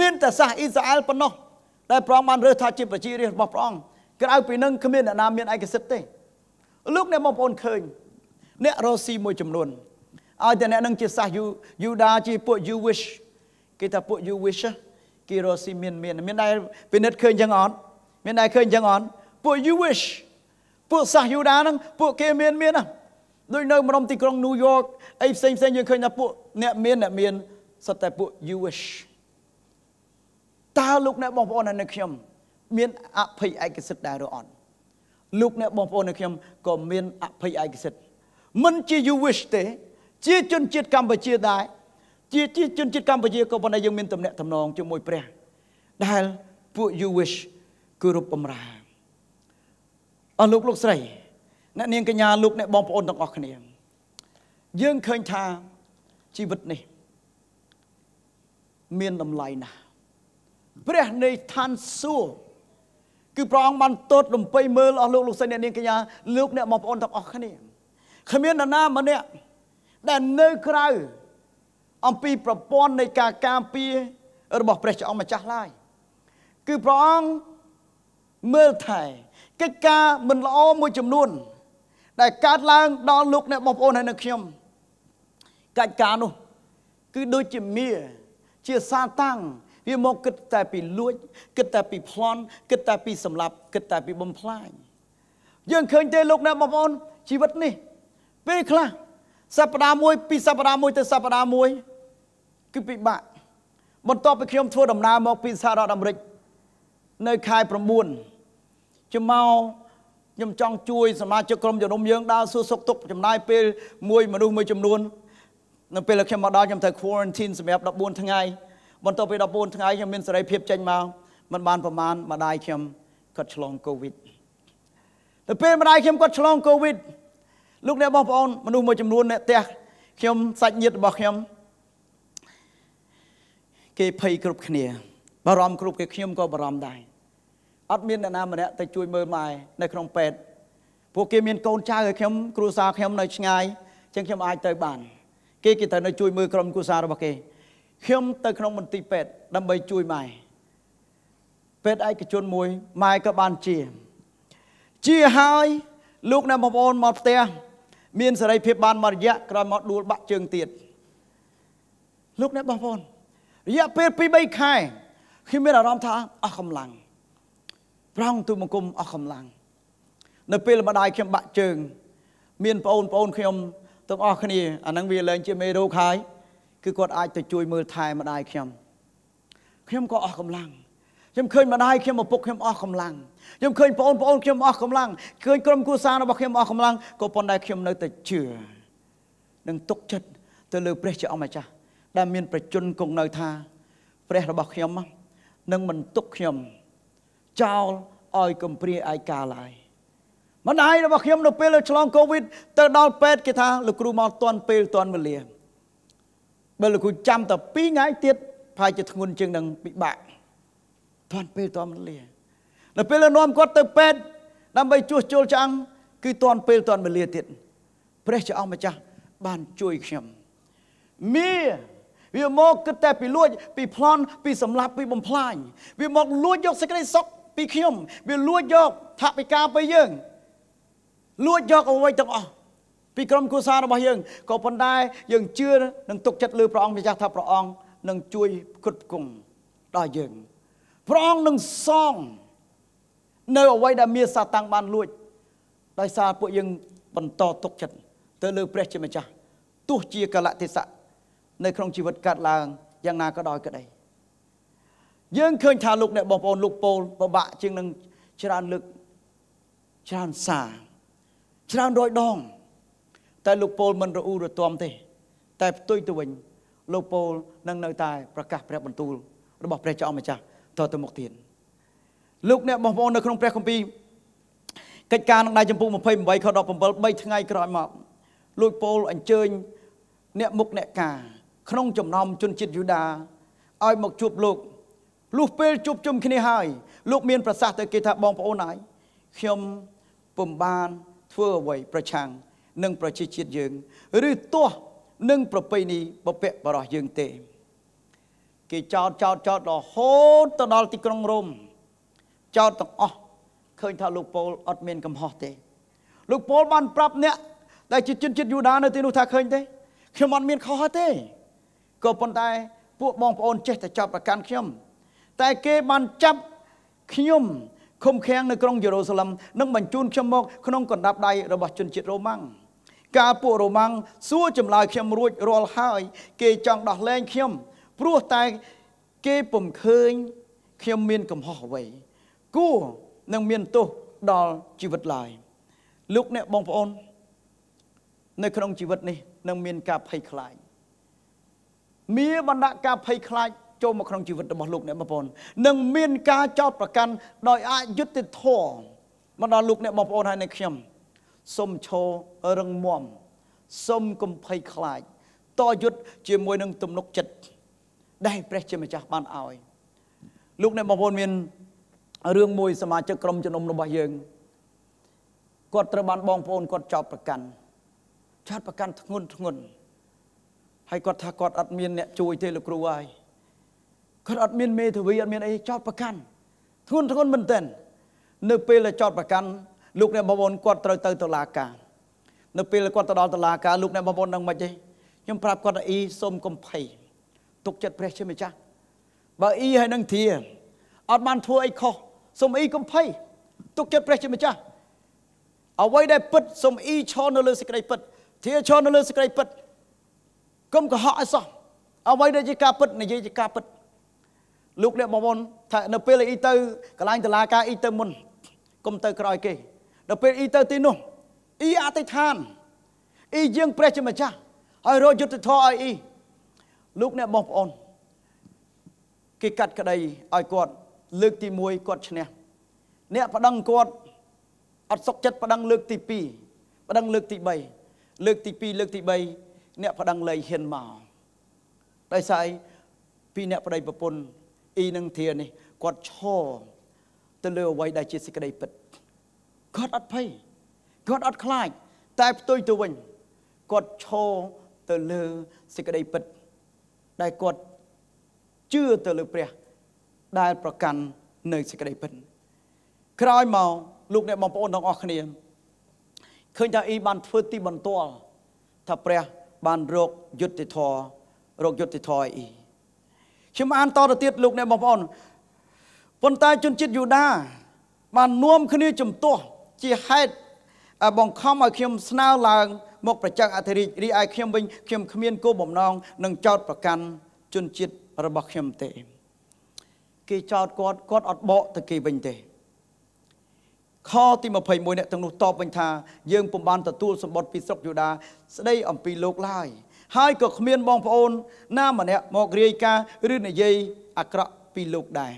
មានតែសាសអ៊ីស្រាអែលប៉ុណ្ណោះដែលព្រះអង្គបានរើសថាជាប្រជារាស្ត្ររបស់ព្រះអង្គក្រៅពីនឹងគ្មានអ្នកណាមានឯកសិទ្ធិទេលោកអ្នកបងប្អូនឃើញ អ្នករស់ស៊ីមួយចំនួនឲ្យតែអ្នកនឹងជាសាសយូដាជាពួក Jewish គេថាពួក Jewish គេរស់ស៊ីមានមានមានដែរពិនិត្យឃើញចឹងអត់មានដែរឃើញចឹងអត់ពួក Jewish ពួកសាសយូដាហ្នឹងពួកគេមានមានណាដូចនៅម្ដុំទីក្រុង New York អីផ្សេងផ្សេងយើងឃើញថាពួកអ្នកមានអ្នកមានសុទ្ធតែពួក Jewish តើលោកអ្នកបងប្អូននៅខ្ញុំមានអភ័យឯកសិទ្ធិដែរឬអត់លោកអ្នកបងប្អូននៅខ្ញុំក៏មានអភ័យឯកសិទ្ធិមិនជា Jewish ទេ ជាជនជាតិកម្ពុជាដែរ ជាជាជនជាតិកម្ពុជាក៏ប៉ុន្តែយើងមានតំណែងតំណងជាមួយព្រះ ដែលពួក Jewish គោរពបម្រើអស់លោកលោកស្រីអ្នកនាងកញ្ញាលោកអ្នកបងប្អូនទាំងអស់គ្នា យើងឃើញថាជីវិតនេះ មានតម្លៃណាស់ព្រះនៃឋានសួគ៌គឺព្រះអង្គបានទតរំពៃមើលអស់លោកលោកស្រីអ្នកនាងកញ្ញាលោកអ្នកបងប្អូនទាំងអស់គ្នាគ្មាននរណាម្នាក់ដែលនៅក្រៅ អំពីប្រព័ន្ធនៃការការពាររបស់ព្រះចអង្គម្ចាស់ឡើយគឺព្រះអង្គមើលថែកិច្ចការមិនល្អមួយចំនួន ដែលកើតឡើងដល់លោកអ្នកបងប្អូនហើយនៅខ្ញុំកិច្ចការនោះ គឺដូចជាមៀជាសាតាំងវាមកគិតតែពីលួចគិតតែពីប្លន់គិតតែពីសម្លាប់គិតតែពីបំផ្លាញយើងឃើញទេលោកអ្នកបងប្អូនជីវិតនេះពេលខ្លះ សប្តាហ៍មួយពីសប្តាហ៍មួយទៅសប្តាហ៍មួយគឺពិបាកបន្ទាប់ពីខ្ញុំធ្វើដំណើរមកពីសហរដ្ឋអាមេរិកនៅខែ9ខ្ញុំមកខ្ញុំចង់ជួយសមាជិកក្រុមជំនុំយើងដើរសួរសុខទុក្ខចំណាយពេលមួយមនុស្សមួយចំនួននៅពេលខ្ញុំមកដល់ខ្ញុំត្រូវ quarantine សម្រាប់14ថ្ងៃបន្ទាប់ពី14ថ្ងៃខ្ញុំមានសេរីភាពចេញមកมันបានប្រមាណម្ដាយខ្ញុំគាត់ឆ្លងកូវីដទៅពេលម្ដាយខ្ញុំគាត់ឆ្លងកូវីដ លោកអ្នកបងប្អូនមនុស្សមួយចំនួនអ្នកផ្ទះខ្ញុំសាច់ញាតិរបស់ខ្ញុំគេភ័យគ្រប់គ្នាបារម្ភគ្រប់គេខ្ញុំក៏បារម្ភដែរអត់មានអ្នកណាម្នាក់ទៅជួយមើលម៉ែនៅក្នុងពេទ្យពួកគេមានកូនចៅឲ្យខ្ញុំគ្រួសារខ្ញុំនៅឆ្ងាយអញ្ចឹងខ្ញុំអាចទៅបាន គេគេទៅនៅជួយមើលក្រុមគ្រួសាររបស់គេខ្ញុំទៅក្នុងមន្ទីរពេទ្យដើម្បីជួយម៉ែពេទ្យឯកជនមួយម៉ែក៏បានជា ជាហើយលោកអ្នកបងប្អូនមកផ្ទះ មានសេរីភាពបានមួយរយៈក្រោយមកដួលបាក់ជើងទៀតលោកអ្នកបងប្អូនរយៈពេល2 3ខែខ្ញុំមានអារម្មណ៍ថាអស់កម្លាំងប្រងទូបង្គំអស់កម្លាំងនៅពេលម្ដាយខ្ញុំបាក់ជើង មានបងប្អូនខ្ញុំទាំងអស់គ្នាអាហ្នឹងវាលែងជាមេរោគហើយគឺគាត់អាចទៅជួយមើលថែម្ដាយខ្ញុំខ្ញុំក៏អស់កម្លាំង ខ្ញុំឃើញម្ដាយខ្ញុំឪពុកខ្ញុំអស់កម្លាំងខ្ញុំឃើញបងប្អូនខ្ញុំអស់កម្លាំងឃើញក្រុមគ្រួសាររបស់ខ្ញុំអស់កម្លាំងក៏ប៉ុន្តែខ្ញុំនៅតែជឿនិងទុកចិត្តទៅលើព្រះជាអម្ចាស់ដែលមានប្រជញ្ញគង់នៅថា ព្រះរបស់ខ្ញុំនឹងមិនទុកខ្ញុំចោលឲ្យកំព្រាឯកាឡើយម្ដាយរបស់ខ្ញុំនៅពេលឆ្លងកូវីដទៅដល់ពេទ្យគេថាលោកគ្រូមកទាន់ពេលទាន់វេលាបើលោកគ្រូចាំតែ2ថ្ងៃទៀតប្រហែលជាធ្ងន់ជាងនឹងពិបាក ទាន់ពេលទាន់វេលានៅពេលនាំគាត់ទៅពេទ្យដើម្បីជួសជុលឆ្អឹងគឺទាន់ពេលទាន់វេលាទៀតព្រះជាអង្គម្ចាស់បានជួយខ្ញុំមីវាមកគិតតែពីលួច ពីប្លន់ពីសម្លាប់ពីបំផ្លាញវាមកលួចយកសេចក្តីសុខពីខ្ញុំ វាលួចយកថវិកាពីយើង លួចយកអ្វីទាំងអស់ពីក្រុមគ្រួសាររបស់យើងក៏ប៉ុន្តែយើងជឿនឹងទុកចិត្តលើព្រះអង្គម្ចាស់ថាព្រះអង្គនឹងជួយគ្រប់គង់ដល់យើង ព្រះអង្គនឹងសងនៅអ្វីដែលមានសាតាំងបានលួចដោយសារពួកយើងបន្តទុកចិត្តទៅលើព្រះជាម្ចាស់ទោះជាកលៈទេសៈនៅក្នុងជីវិតកាត់ឡើងយ៉ាងណាក៏ដោយក្តីយើងឃើញថាលោកអ្នកបងប្អូនលោកពូលពិបាកជាងនឹងច្រើនលើកច្រើនសារច្រើនរយដង តែលោកពូលមិនរអ៊ូរទាំទេ តែផ្ទុយទៅវិញលោកពូលនឹងនៅតែប្រកាសព្រះបន្ទូលរបស់ព្រះចៅអម្ចាស់ តទៅមុខទៀតលោកអ្នកបងប្អូននៅក្នុងព្រះគម្ពីរកិច្ចការនឹងដៃចម្ពោះ28ខ17 3ថ្ងៃក្រោយមកលោកពូលអញ្ជើញអ្នកមុខអ្នកការក្នុងចំណោមជនជាតិយូដាឲ្យមកជួបលោកលុះពេលជួបជុំគ្នាហើយលោកមានប្រសាសន៍ទៅគេថាបងប្អូនហើយខ្ញុំពុំបានធ្វើអ្វីប្រឆាំងនឹងប្រជាជាតិយើង ឬទាស់នឹងប្រពៃណីបពៈបរោះយើងទេ គេចោតចោតចោតរហូតទៅដល់ទីក្រុងរ៉ូមចោតទាំងអស់ឃើញថាលោកប៉ូលអត់មានកំហុសទេលោកប៉ូលបានប្រាប់អ្នកដែលជាជនជាតិយូដានៅទីនោះថាឃើញទេខ្ញុំអត់មានខុសទេក៏ប៉ុន្តែពួកបងប្អូនចេះតែចាប់ប្រកាន់ខ្ញុំ តែគេបានចាប់ខ្ញុំឃុំឃាំងនៅក្រុងយេរូសាឡឹមនិងបញ្ជូនខ្ញុំមកក្នុងកណ្ដាប់ដៃរបស់ជនជាតិរ៉ូម៉ាំងកាលពួករ៉ូម៉ាំងសួរចម្លើយខ្ញុំរួចរាល់ហើយ គេចង់ដោះលែងខ្ញុំ ព្រោះតែគេពុំឃើញខ្ញុំមានកំហុសអ្វី គួរនឹងមានទោសដល់ជីវិតឡើយលោកអ្នកបងប្អូន នៅក្នុងជីវិតនេះនឹងមានការភ័យខ្លាចមានបណ្ដាការភ័យខ្លាចចូលមកក្នុងជីវិតរបស់លោកអ្នកបងប្អូននឹងមានការចោទប្រកាន់ដោយអយុត្តិធម៌មកដល់លោកអ្នកបងប្អូនហើយនៅខ្ញុំសូមឈររឹងមាំសូមកុំភ័យខ្លាចតយុទ្ធជាមួយនឹងទំនុកចិត្ត ដែលព្រះជាម្ចាស់បានឲ្យលោកអ្នកបងប្អូនមានរឿងមួយសមាជិកក្រុមជំនុំរបស់យើងគាត់ត្រូវបានបងប្អូនគាត់ចោទប្រកាន់ចោទប្រកាន់ធ្ងន់ធ្ងន់ហើយគាត់ថាគាត់អត់មានអ្នកជួយទេលោកគ្រូហើយគាត់អត់មានមេធាវីអត់មានអីចោតប្រកាន់ធ្ងន់ធ្ងរមែនទែននៅពេលដែលចោតប្រកាន់លោកអ្នកបងប្អូនគាត់ត្រូវទៅតុលាការនៅពេលគាត់ទៅដល់តុលាការលោកអ្នកបងប្អូនដឹងមិនទេខ្ញុំប្រាប់គាត់ថាអ៊ីសូមកុំភ័យ ទុកចិត្តព្រះជាម្ចាស់បើអ៊ីហើយនឹងធាអត់បានធ្វើអីខុសសូមអ៊ីកុំភ័យទុកចិត្តព្រះជាម្ចាស់អ្វីដែលពិតសូមអ៊ីឈរនៅលើសេចក្តីពិតធាឈរនៅលើសេចក្តីពិតកុំកុហកឲ្យសោះអ្វីដែលជាការពិតនិយាយជាការពិតលោកអ្នកបងប្អូនថានៅពេលអ៊ីទៅកន្លែងតឡាការអ៊ីទៅមុនកុំទៅក្រោយគេដល់ពេលអ៊ីទៅទីនោះអ៊ីអតិថានអ៊ីយើងព្រះជាម្ចាស់ហើយរកយុទ្ធធរឲ្យអ៊ី លោកអ្នកបងប្អូនគេកាត់ក្តីឲ្យគាត់លើកទី1គាត់ឈ្នះអ្នកប្តឹងគាត់អត់សុខចិត្តប្តឹងលើកទី2ប្តឹងលើកទី3លើកទី2លើកទី3អ្នកប្តឹងលែងហ៊ានមកដោយសារពីអ្នកប្តីប្រពន្ធអ៊ីនឹងធានេះគាត់ឈរទៅលើអ្វីដែលជាសេចក្តីពិតគាត់អត់ភ័យគាត់អត់ខ្លាចតែផ្ទុយទៅវិញគាត់ឈរទៅលើសេចក្តីពិត ដែលគាត់ជឿទៅលើព្រះ ដែលប្រកាន់នៅសេចក្តីពិតក្រោយមកលោកអ្នកបងប្អូនទាំងអស់គ្នាឃើញថាអ៊ីបានធ្វើទីបន្ទាល់ថាព្រះបានរកយុទ្ធធររកយុទ្ធធរអ៊ីខ្ញុំអានតទៅទៀតលោកអ្នកបងប្អូនប៉ុន្តែជនជាតិយូដា បាននាំគ្នាជំទាស់ជាហេតុបង្ខំឲ្យខ្ញុំស្នើឡើង មកប្រចាំអធិរាជរីឯខ្ញុំវិញខ្ញុំគ្មានគោលបំណងនឹងចោតប្រកាន់ជនជាតិរបស់ខ្ញុំទេ គេចោតគាត់គាត់អត់បកទៅគេវិញទេខទី21អ្នកទាំងនោះតបវិញថាយើងពុំបានទទួលសម្បត្តិពីស្រុកយូដាស្ដីអំពីលោកឡើយហើយក៏គ្មានបងប្អូន ណាម្នាក់មករាយការណ៍ឬនិយាយអាក្រក់ពីលោកដែរ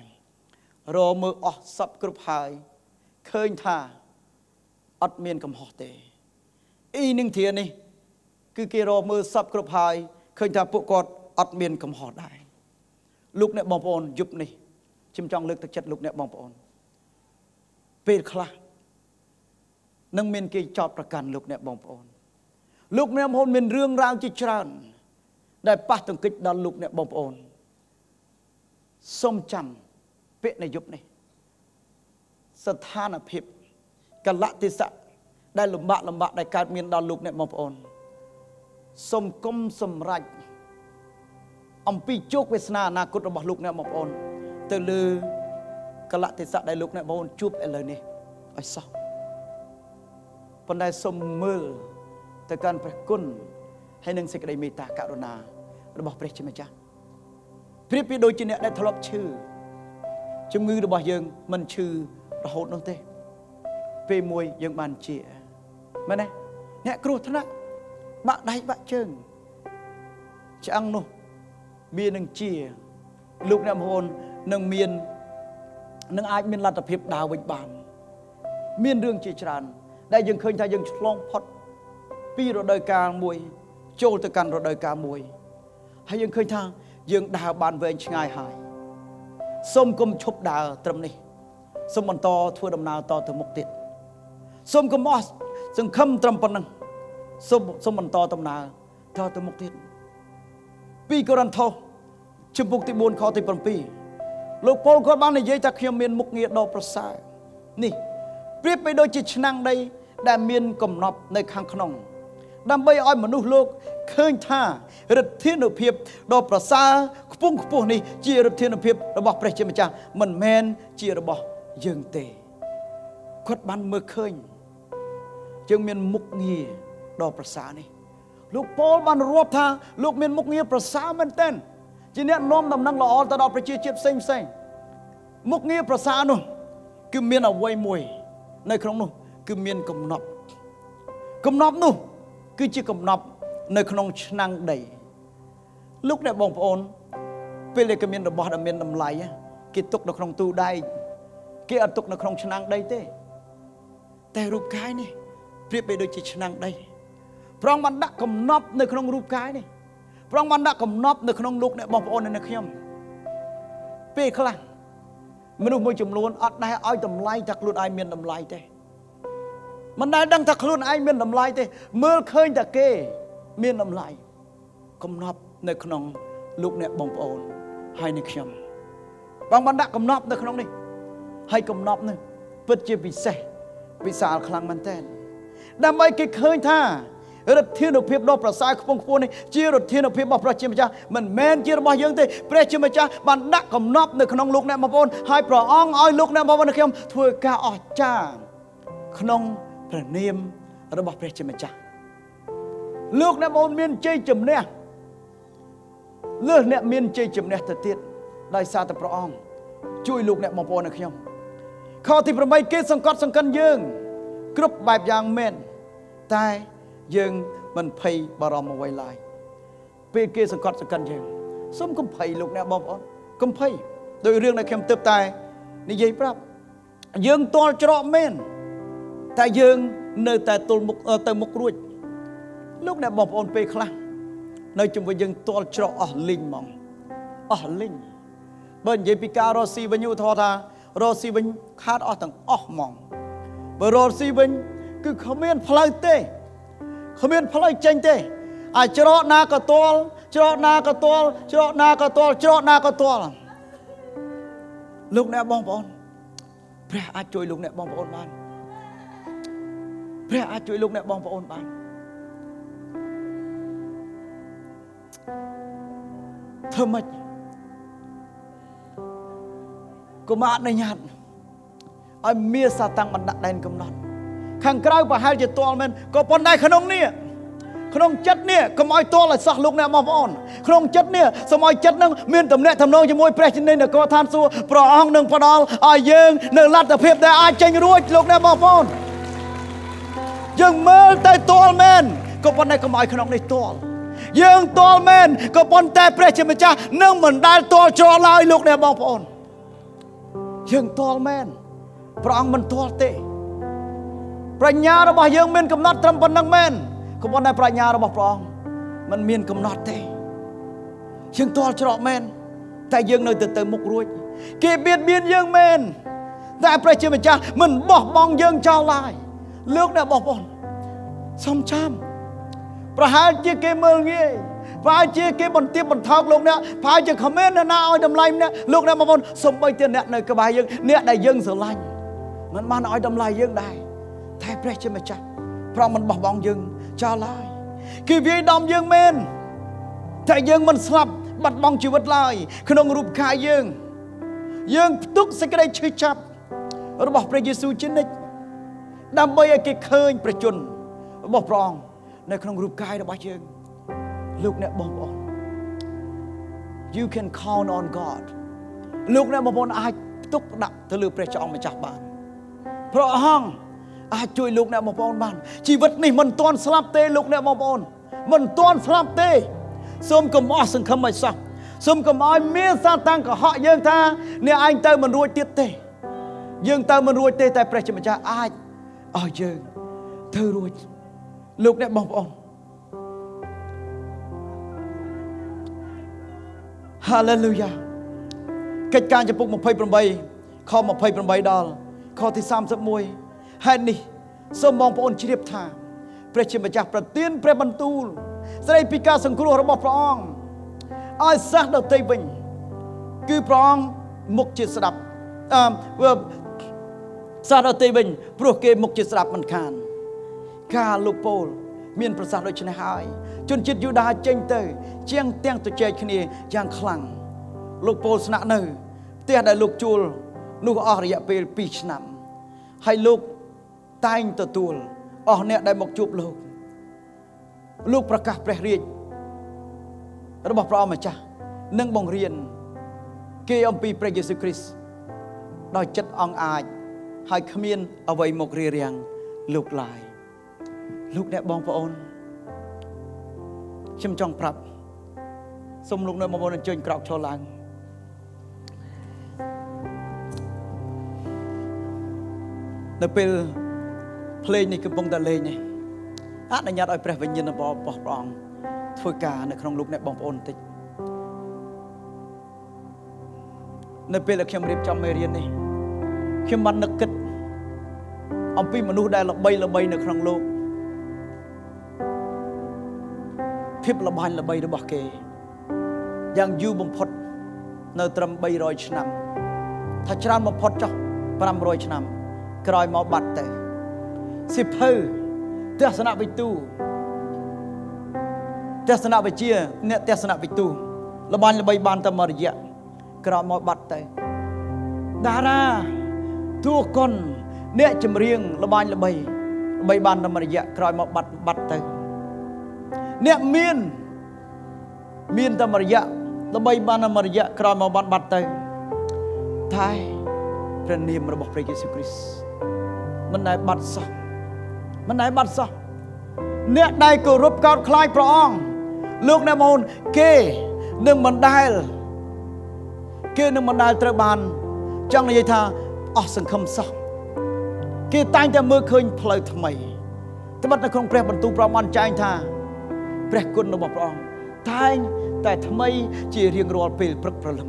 រមើលអស់សពគ្រប់ហើយឃើញថាអត់មានកំហុសទេ អ៊ីនឹងធានេះ គឺគេរមើលសពគ្រប់ហើយឃើញថាពួកគាត់អត់មានកំហុសដែរលោកអ្នកបងប្អូនយប់នេះខ្ញុំចង់លើកទឹកចិត្តលោកអ្នកបងប្អូន ពេលខ្លះនឹងមានគេចោតប្រកាន់លោកអ្នកបងប្អូន លោកអ្នកបងប្អូនមានរឿងរ៉ាវជាច្រើន ដែលប៉ះទង្គិចដល់លោកអ្នកបងប្អូនសូមចាំពាក្យនៃយប់នេះ ស្ថានភាពកលៈទេសៈ ដែលលំបាកលំបាកដែលកើតមានដល់លោកអ្នកបងប្អូនសូមគុំសម្រេចអំពីជោគវាសនាអនាគតរបស់លោកអ្នកបងប្អូន ទៅលើកលៈទេសៈដែលលោកអ្នកបងប្អូនជួបឥឡូវនេះឲ្យសោះប៉ុន្តែសូមមើលទៅកាន់ព្រះគុណហើយនឹងសេចក្តីមេត្តាករុណា របស់ព្រះជាម្ចាស់ប្រៀបពីដូចជាអ្នកដែលធ្លាប់ឈឺជំងឺរបស់យើងមិនឈឺរហូតនោះទេ ពេលមួយយើងបានជា មែនទេអ្នកគ្រោះថ្នាក់បាក់ដៃបាក់ជើងឆ្អឹងនោះមាននឹងជាលោកអ្នកមហូននឹងមាននឹងអាចមានលទ្ធភាពដើរវិញបាន មានរឿងជាច្រើន ដែលយើងឃើញថាយើងឆ្លងផុតពីរដូវកាលមួយ ចូលទៅកាន់រដូវកាលមួយហើយយើងឃើញថាយើងដើរបានវែងឆ្ងាយហើយសូមកុំឈប់ដើរត្រឹមនេះសូមបន្តធ្វើដំណើរតទៅមុខទៀតសូមកុំអស់ សង្ឃឹមត្រឹមប៉ុណ្ណឹងសូមសូមបន្តដំណើរតទៅមុខទៀត2កូរិនថូសជំពូកទី4ខទី7លោកប៉ូលគាត់បាននិយាយថាខ្ញុំមានមុខងារដ៏ប្រសើរនេះប្រៀបបីដូចជាឆ្នាំងដី ដែលមានកំណប់នៅខាងក្នុង ដើម្បីឲ្យមនុស្សលោកឃើញថាឫទ្ធានុភាពដ៏ប្រសើរខ្ពង់ខ្ពស់នេះជាឫទ្ធានុភាពរបស់ព្រះជាម្ចាស់មិនមែនជារបស់យើងទេគាត់បានមើលឃើញ យើងមានមុខងារដ៏ប្រសើរនេះលោកប៉ូលបានរាប់ថាលោកមានមុខងារប្រសើរមែនទែនជាអ្នកនាំដំណឹងល្អទៅដល់ប្រជាជាតិផ្សេងផ្សេងមុខងារប្រសើរនោះគឺមានអវ័យមួយ នៅក្នុងនោះ គឺមានកំណប់កំណប់នោះ គឺជាកំណប់នៅក្នុងឆ្នាំងដីលោកអ្នកបងប្អូន ពេលដែលគេមានរបស់ដែលមានតម្លៃគេទុកនៅក្នុងទូដែកគេអត់ទុកនៅក្នុងឆ្នាំងដីទេ តែរូបកាយនេះ ប្រៀបបីដូចជាឆ្នាំងដីប្រងបានដាក់កំណប់នៅក្នុងរូបកាយនេះប្រងបានដាក់កំណប់នៅក្នុងលោកអ្នកបងប្អូននៅខ្ញុំពេលខ្លះមនុស្សមួយចំនួនអត់ដែលឲ្យតម្លៃថាខ្លួនឯងមានតម្លៃទេមិនដែលដឹងថាខ្លួនឯងមានតម្លៃទេ មើលឃើញតែគេមានតម្លៃកំណប់នៅក្នុងលោកអ្នកបងប្អូនហើយនៅខ្ញុំបងបានដាក់កំណប់នៅក្នុងនេះហើយកំណប់នេះពិតជាពិសេសវិសាលខ្លាំងមែនតើ ដើម្បីគេឃើញថារដ្ឋធានុភាពដ៏ប្រសើរខ្ពង់ខ្ពស់នេះជារដ្ឋធានុភាពរបស់ព្រះជាម្ចាស់មិនមែនជារបស់យើងទេព្រះជាម្ចាស់បានដាក់កំណប់នៅក្នុងលោកអ្នកបងប្អូនហើយព្រះអង្គឲ្យលោកអ្នកបងប្អូនខ្ញុំធ្វើការអស្ចារ្យក្នុងព្រះនាមរបស់ព្រះជាម្ចាស់លោកអ្នកបងមានជ័យជំនះលើសអ្នកមានជ័យជំនះទៅទៀតដោយសារតែព្រះអង្គជួយលោកអ្នកបងប្អូននៅខ្ញុំខទី8គេសង្កត់សង្កិនយើង គ្រប់បែបយ៉ាងមែន តែយើងមិនភ័យបារម្ភអ្វីឡើយពេលគេសង្កត់សង្កិនយើងសូមកុំភ័យលោកអ្នកបងប្អូនកុំភ័យដោយរឿងដែលខ្ញុំទើបតែនិយាយប្រាប់យើងតល់ច្រកមែនតែយើងនៅតែទល់មុខទៅមុខរួចលោកអ្នកបងប្អូនពេលខ្លះនៅជំវិញយើងទាល់ច្រកអស់លីងហ្មងអស់លីងបើនិយាយពីការរស់ស៊ីវិញឧទាហរណ៍ថារស់ស៊ីវិញខាតអស់ទាំងអស់ហ្មងបើរស់ស៊ីវិញ គឺគ្មានផ្លូវទេគ្មានផ្លូវចេញទេអាច្រកណាក៏ទាល់ច្រកណាក៏ទាល់ច្រកណាក៏ទាល់ច្រកណាក៏ទាល់លោកអ្នកបងប្អូនព្រះអាចជួយលោកអ្នកបងប្អូនបានព្រះអាចជួយលោកអ្នកបងប្អូនបានធ្វើម៉េចកុំអនុញ្ញាតឲ្យមានសាតាំងបណ្ដាក់ដែនកំណត់ ខាងក្រៅប្រហែលជាទាល់មែនក៏ប៉ុន្តែក្នុងនេះក្នុងចិត្តនេះកុំឲ្យទាល់ឲ្យសោះលោកអ្នកបងប្អូនក្នុងចិត្តនេះសូមឲ្យចិត្តនឹងមានទំនាក់ទំនងជាមួយព្រះជានៃនគរឋានសួគ៌ព្រះអង្គនឹងផ្ដល់ឲ្យយើងនៅលទ្ធភាពដែលអាចចេញរួចលោកអ្នកបងប្អូនយើងមើលទៅទាល់មែនក៏ប៉ុន្តែកុំឲ្យក្នុងនេះទាល់យើងទាល់មែនក៏ប៉ុន្តែព្រះជាម្ចាស់នឹងមិនដែលទាល់ច្រឡឡើយលោកអ្នកបងប្អូនយើងទាល់មែនព្រះអង្គមិនទាល់ទេ ប្រាជ្ញារបស់យើងមានកំណត់ត្រឹមប៉ុណ្្នឹងមែនក៏ប៉ុន្តែប្រាជ្ញារបស់ព្រះអង្គมันមានកំណត់ទេយើងទាល់ច្រកមែនតែយើងនៅទៅទៅមុខរួច គេបៀតបៀនយើងមែនតែព្រះជាម្ចាស់មិនបោះបង់យើងចោលឡើយលោកអ្នកបងប្អូនសំចាំប្រហែលជាគេមើលងាយប្រហែលជាគេបន្ទាបបន្ថោកលោកអ្នកប្រហែលជាខមមិនណាឲ្យតម្លៃម្នាក់លោកអ្នកបងប្អូនសំបីតែអ្នកនៅក្បែរយើងអ្នកដែលយើងស្រឡាញ់មិនបានឲ្យតម្លៃយើងដែរ តែព្រះជាម្ចាស់ព្រមមិនបោះបង់យើងចោលឡើយគេវាយដំយើងមែនតែយើងមិនស្លាប់បាត់បង់ជីវិតឡើយក្នុងរូបកាយយើង យើងផ្ទុកសេចក្តីឈឺចាប់របស់ព្រះយេស៊ូវជានិច្ចដើម្បីឲ្យគេឃើញប្រជញ្ញរបស់ព្រះអង្គនៅក្នុងរូបកាយរបស់យើងលោកអ្នកបងប្អូន you can count on God លោកអ្នកបងប្អូនអាចផ្ទុកដាក់ទៅលើព្រះចောင်းម្ចាស់បានព្រះអង្គ អាចជួយលោកអ្នកបងប្អូនបានជីវិតនេះមិនទាន់ស្លាប់ទេលោកអ្នកបងប្អូនមិនទាន់ស្លាប់ទេសូមកុំអស់សង្ឃឹមឲ្យសោះសូមកុំឲ្យមានសាតាំងកុហកយើងថាអ្នកឯងទៅមិនរួចទៀតទេ យើងទៅមិនរួចទេតែព្រះជាម្ចាស់អាចឲ្យយើងទៅរួចលោកអ្នកបងប្អូន Hallelujah កិច្ចការចំពុក28ខ28ដល់ខទី31 ហេតុនេះសូមបងប្អូនជ្រាបថាព្រះជាម្ចាស់ប្រទានព្រះបន្ទូល ស្ដីពីការសង្គ្រោះរបស់ព្រះអង្គឲ្យសាសដទៃវិញ គឺព្រះអង្គមុខជាស្ដាប់អឺសាសដទៃវិញព្រោះគេមុខជាស្ដាប់មិនខាន ការលោកពោលមានប្រសាសន៍ដូច្នេះហើយជនជាតិយូដាចេញទៅ ជាងទាំងទៅចែកគ្នាយ៉ាងខ្លាំងលោកពោលស្នាក់នៅផ្ទះដែលលោកជួលនោះអស់រយៈពេល2ឆ្នាំហើយលោក តែងទទួលអស់អ្នកដែលមកជួបលោកលោកប្រកាសព្រះរាជរបស់ព្រះអង្គម្ចាស់និងបង្រៀនគេអំពីព្រះយេស៊ូវគ្រីស្ទដោយចិត្តអង់អាចហើយគ្មានអ្វីមករារាំងលោកឡើយលោកអ្នកបងប្អូនខ្ញុំចង់ប្រាប់សូមលោកនៅបងប្អូនអញ្ជើញក្រោកឈរឡើងនៅពេល ភ្លេងនេះកំពុងតែលេងនេះអនុញ្ញាតឲ្យព្រះវិញ្ញាណរបស់ព្រះអង្គធ្វើការនៅក្នុងលោកអ្នកបងប្អូនបន្តិចនៅពេលដែលខ្ញុំរៀបចំមេរៀននេះខ្ញុំបាននឹកគិតអំពីមនុស្សដែលល្បីល្បីនៅក្នុងលោកភាពល្បាញល្បីរបស់គេយ៉ាងយូរបំផុតនៅត្រឹម300ឆ្នាំ ថាច្រើនបំផុតចុះ500ឆ្នាំ ក្រោយមកបាត់ទៅ សិភៅទស្សនវិទូទស្សនវិជ្ជាអ្នកទស្សនវិទូល្បាញល្បីបានតែមួយរយៈក្រោយមកបាត់ទៅតារាតួកុនអ្នកចម្រៀងល្បាញល្បីល្បីបានតែមួយរយៈក្រោយមកបាត់បាត់ទៅអ្នកមានមានតែមួយរយៈល្បីបានតែមួយរយៈក្រោយមកបាត់បាត់ទៅតែព្រះនាមរបស់ព្រះយេស៊ូវគ្រីស្ទមិនដែលបាត់សោះ មិនដែលបាត់សោះអ្នកដែលគោរពកោតខ្លាចព្រះអង្គលោកអ្នកមកគេនឹងមិនដែលគេនឹងមិនដែលត្រូវបានចង់និយាយថាអស់សង្ឃឹមសោះគេតែងតែមើលឃើញផ្លូវថ្មីត្បិតនៅក្នុងព្រះបន្ទូលព្រះបានចែងថាព្រះគុណរបស់ព្រះអង្គតែងតែថ្មីជារៀងរាល់ពេលព្រឹកព្រលឹម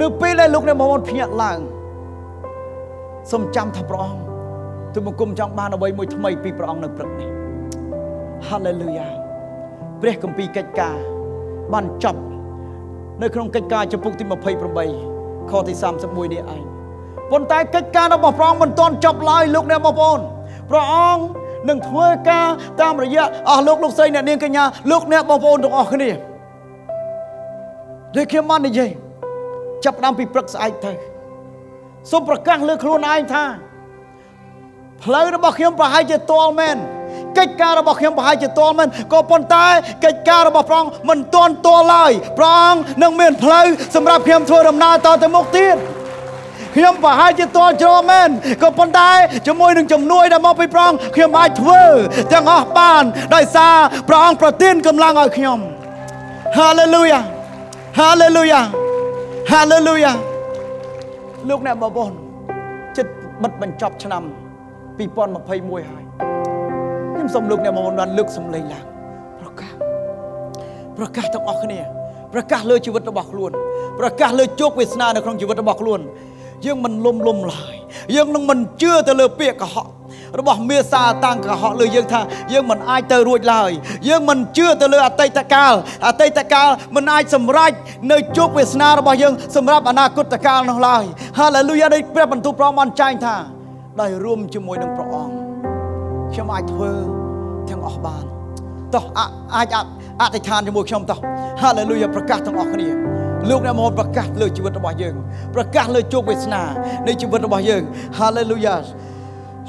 នៅពេលដែលលោកអ្នកបងប្អូនភ្ញាក់ឡើងសូមចាំថាព្រះអង្គ ទូបង្គំចង់បានអ្វីមួយថ្មីពីព្រះអង្គនៅព្រឹកនេះ Hallelujah ព្រះគម្ពីរកិច្ចការបានចប់នៅក្នុងកិច្ចការចំពុកទី28ខទី31នេះឯងប៉ុន្តែកិច្ចការរបស់ព្រះអង្គមិនទាន់ចប់ឡើយលោកអ្នកបងប្អូនព្រះអង្គនឹងធ្វើការតាមរយៈអស់លោកលោកស្រីអ្នកនាងកញ្ញាលោកអ្នកបងប្អូនទាំងអស់គ្នាដូចខ្ញុំបាននិយាយចាប់ផ្ដើមពីព្រឹកស្អែកទៅសូមប្រកាសលើខ្លួនឯងថា ផ្លូវរបស់ខ្ញុំប្រហែលជាទាល់មែនកិច្ចការរបស់ខ្ញុំប្រហែលជាទាល់មែនក៏ប៉ុន្តែកិច្ចការរបស់ព្រះអង្គមិនទាន់ទាល់ឡើយព្រះអង្គនឹងមានផ្លូវសម្រាប់ខ្ញុំធ្វើដំណើរតទៅមុខទៀតខ្ញុំប្រហែលជាទាល់ច្រមែនក៏ប៉ុន្តែជាមួយនឹងជំនួយដែលមកពីព្រះអង្គខ្ញុំអាចធ្វើទាំងអស់បានដោយសារព្រះអង្គប្រទានកម្លាំងឲ្យខ្ញុំ Hallelujah Hallelujah Hallelujah លោកអ្នកបងប្អូនចិត្តបិទបញ្ចប់ឆ្នាំ 2021ហើយខ្ញុំសូមលោកអ្នកបងប្អូនបានលើកសម្លេងឡើងប្រកាសប្រកាសទាំងអស់គ្នាប្រកាសលើជីវិតរបស់ខ្លួនប្រកាសលើជោគវាសនានៅក្នុងជីវិតរបស់ខ្លួន យើងមិនលំលំឡើយយើងនឹងមិនជឿទៅលើពាក្យកុហករបស់មេសាតាំងកុហកលើយើងថាយើងមិនអាចទៅរួចឡើយយើងមិនជឿទៅលើអតីតកាលអតីតកាលមិនអាចសម្រេចនៅជោគវាសនារបស់យើងសម្រាប់អនាគតកាលនោះឡើយហាឡេលូយ៉ាដោយព្រះបន្ទូលព្រះអង្គបានចែងថា ដោយរួមជាមួយនឹងព្រះអង្គខ្ញុំអាចធ្វើទាំងអស់បានតោះអាចអធិដ្ឋានជាមួយខ្ញុំតោះហាឡេលូយ៉ាប្រកាសទាំងអស់គ្នាលោកអ្នកមកប្រកាសលើជីវិតរបស់យើងប្រកាសលើជោគវាសនានៃជីវិតរបស់យើងហាឡេលូយ៉ា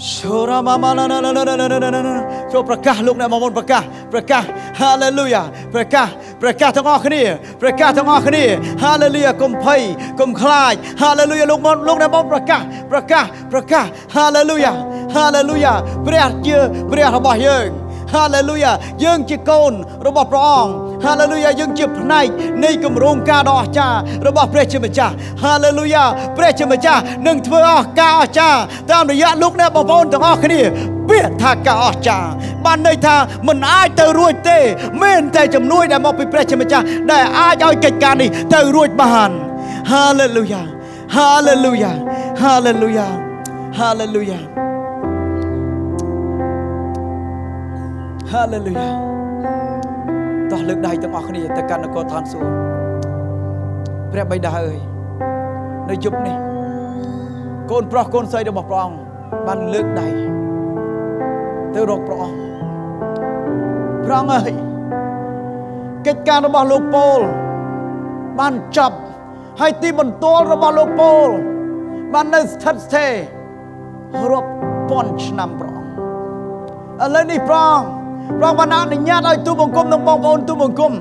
សូរ៉ាម៉ាម៉ាណាណាណាណាណាចូលប្រកាសលោកអ្នកមកមុនប្រកាសប្រកាសហាឡេលូយ៉ាប្រកាសប្រកាសទាំងអស់គ្នាប្រកាសទាំងអស់គ្នាហាឡេលូយ៉ាកុំភ័យកុំខ្លាចហាឡេលូយ៉ាលោកមកលោកអ្នកមកប្រកាសប្រកាសប្រកាសហាឡេលូយ៉ាហាឡេលូយ៉ាព្រះជាព្រះរបស់យើង ហាឡេលូយ៉ាយើងជាកូនរបស់ព្រះអង្គហាឡេលូយ៉ាយើងជាផ្នែកនៃគម្រោងការដ៏អស្ចារ្យរបស់ព្រះជាម្ចាស់ហាឡេលូយ៉ាព្រះជាម្ចាស់នឹងធ្វើអស់ការអស្ចារ្យតាមរយៈលោកអ្នកបងប្អូនទាំងអស់គ្នាពាក្យថាការអស្ចារ្យបានន័យថាមិនអាចទៅរួចទេមានតែជំនួយដែលមកពីព្រះជាម្ចាស់ដែលអាចឲ្យកិច្ចការនេះទៅរួចបានហាឡេលូយ៉ា Hallelujah តោះលើកដៃទាំងអស់គ្នាទៅកាន់នគរឋានសួគ៌ព្រះបិតាអើយនៅយប់នេះកូនប្រុសកូនស្រីរបស់ព្រះអង្គបានលើកដៃទៅរកព្រះអង្គព្រះអង្គអើយកិច្ចការរបស់លោកពូលបានចប់ហើយទីបន្ទាល់របស់លោកពូលបាននៅស្ថិតស្ថេររាប់ពាន់ឆ្នាំព្រះអង្គឥឡូវនេះព្រះអង្គ ព្រះបានអនុញ្ញាតឲ្យទូបង្គំនិងបងប្អូនទូបង្គំ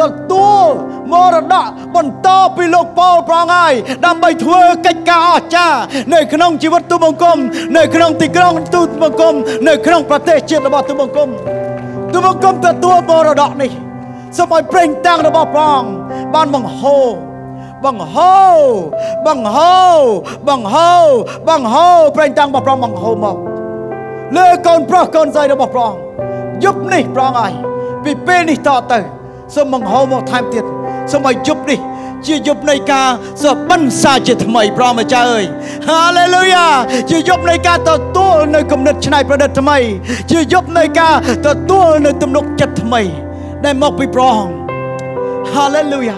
ទទួលមរតកបន្តពីលោកប៉ូលប្រងហើយដើម្បីធ្វើកិច្ចការអស្ចារ្យនៅក្នុងជីវិតទូបង្គំនៅក្នុងទីក្រុងទូបង្គំនៅក្នុងប្រទេសជាតិរបស់ទូបង្គំទូបង្គំទទួលមរតកនេះសូមឲ្យប្រេងតាំងរបស់ព្រះអង្គបានបង្ហូរបង្ហូរបង្ហូរបង្ហូរបង្ហូរប្រេងតាំងរបស់ព្រះបង្ហូរមកលើកូនប្រុសកូនស្រីរបស់ព្រះអង្គ យប់នេះព្រះអង្គហើយពីពេលនេះតទៅសូមបង្ហូរមកថែមទៀតសូមឲ្យយប់នេះជាយប់នៃការសបិនសាជាថ្មីព្រះម្ចាស់អើយហាឡេលូយ៉ាជាយប់នៃការទទួលនៅគំនិតច្នៃប្រឌិតថ្មី ជាយប់នៃការទទួលនៅទំនុកចិត្តថ្មី ដែលមកពីព្រះអង្គហាឡេលូយ៉ា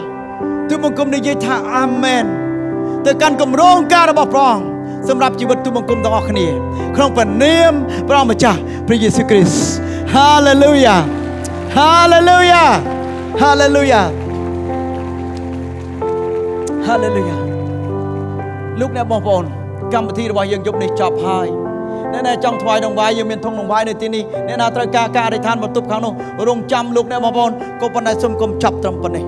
ទូបង្គំនិយាយថាអាមែនទៅកាន់គម្រោងការរបស់ព្រះអង្គសម្រាប់ជីវិតទូបង្គំទាំងអស់គ្នា ក្នុងព្រះនាមព្រះម្ចាស់ព្រះយេស៊ូវគ្រីស្ទ Hallelujah Hallelujah Hallelujah Hallelujah លោកអ្នកបងប្អូនកម្មវិធីរបស់យើងយប់នេះចប់ហើយអ្នកណាចង់ថ្វាយដង្វាយយើងមានធុងដង្វាយនៅទីនេះអ្នកណាត្រូវការការអធិដ្ឋានបន្ទប់ខាងនោះរងចាំលោកអ្នកបងប្អូនក៏ប៉ុន្តែសូមកុំចាប់ត្រឹមប៉ុណ្ណេះ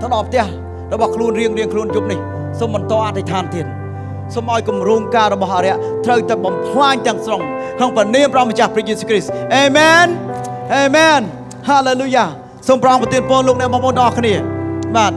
ទៅដល់ផ្ទះរបស់ខ្លួនរៀងរៀងខ្លួនយប់នេះសូមបន្តអធិដ្ឋានទៀត សូមឲ្យគម្រោងការរបស់អរិយត្រូវតែបំផ្លាញទាំងស្រុងក្នុងព្រះនាមព្រះម្ចាស់ព្រះយេស៊ូវគ្រីស្ទអេមែនអេមែនហាឡេលូយ៉ាសូមព្រះអង្គប្រទានពរលោកអ្នកបងប្អូនទាំងអស់គ្នាបាទ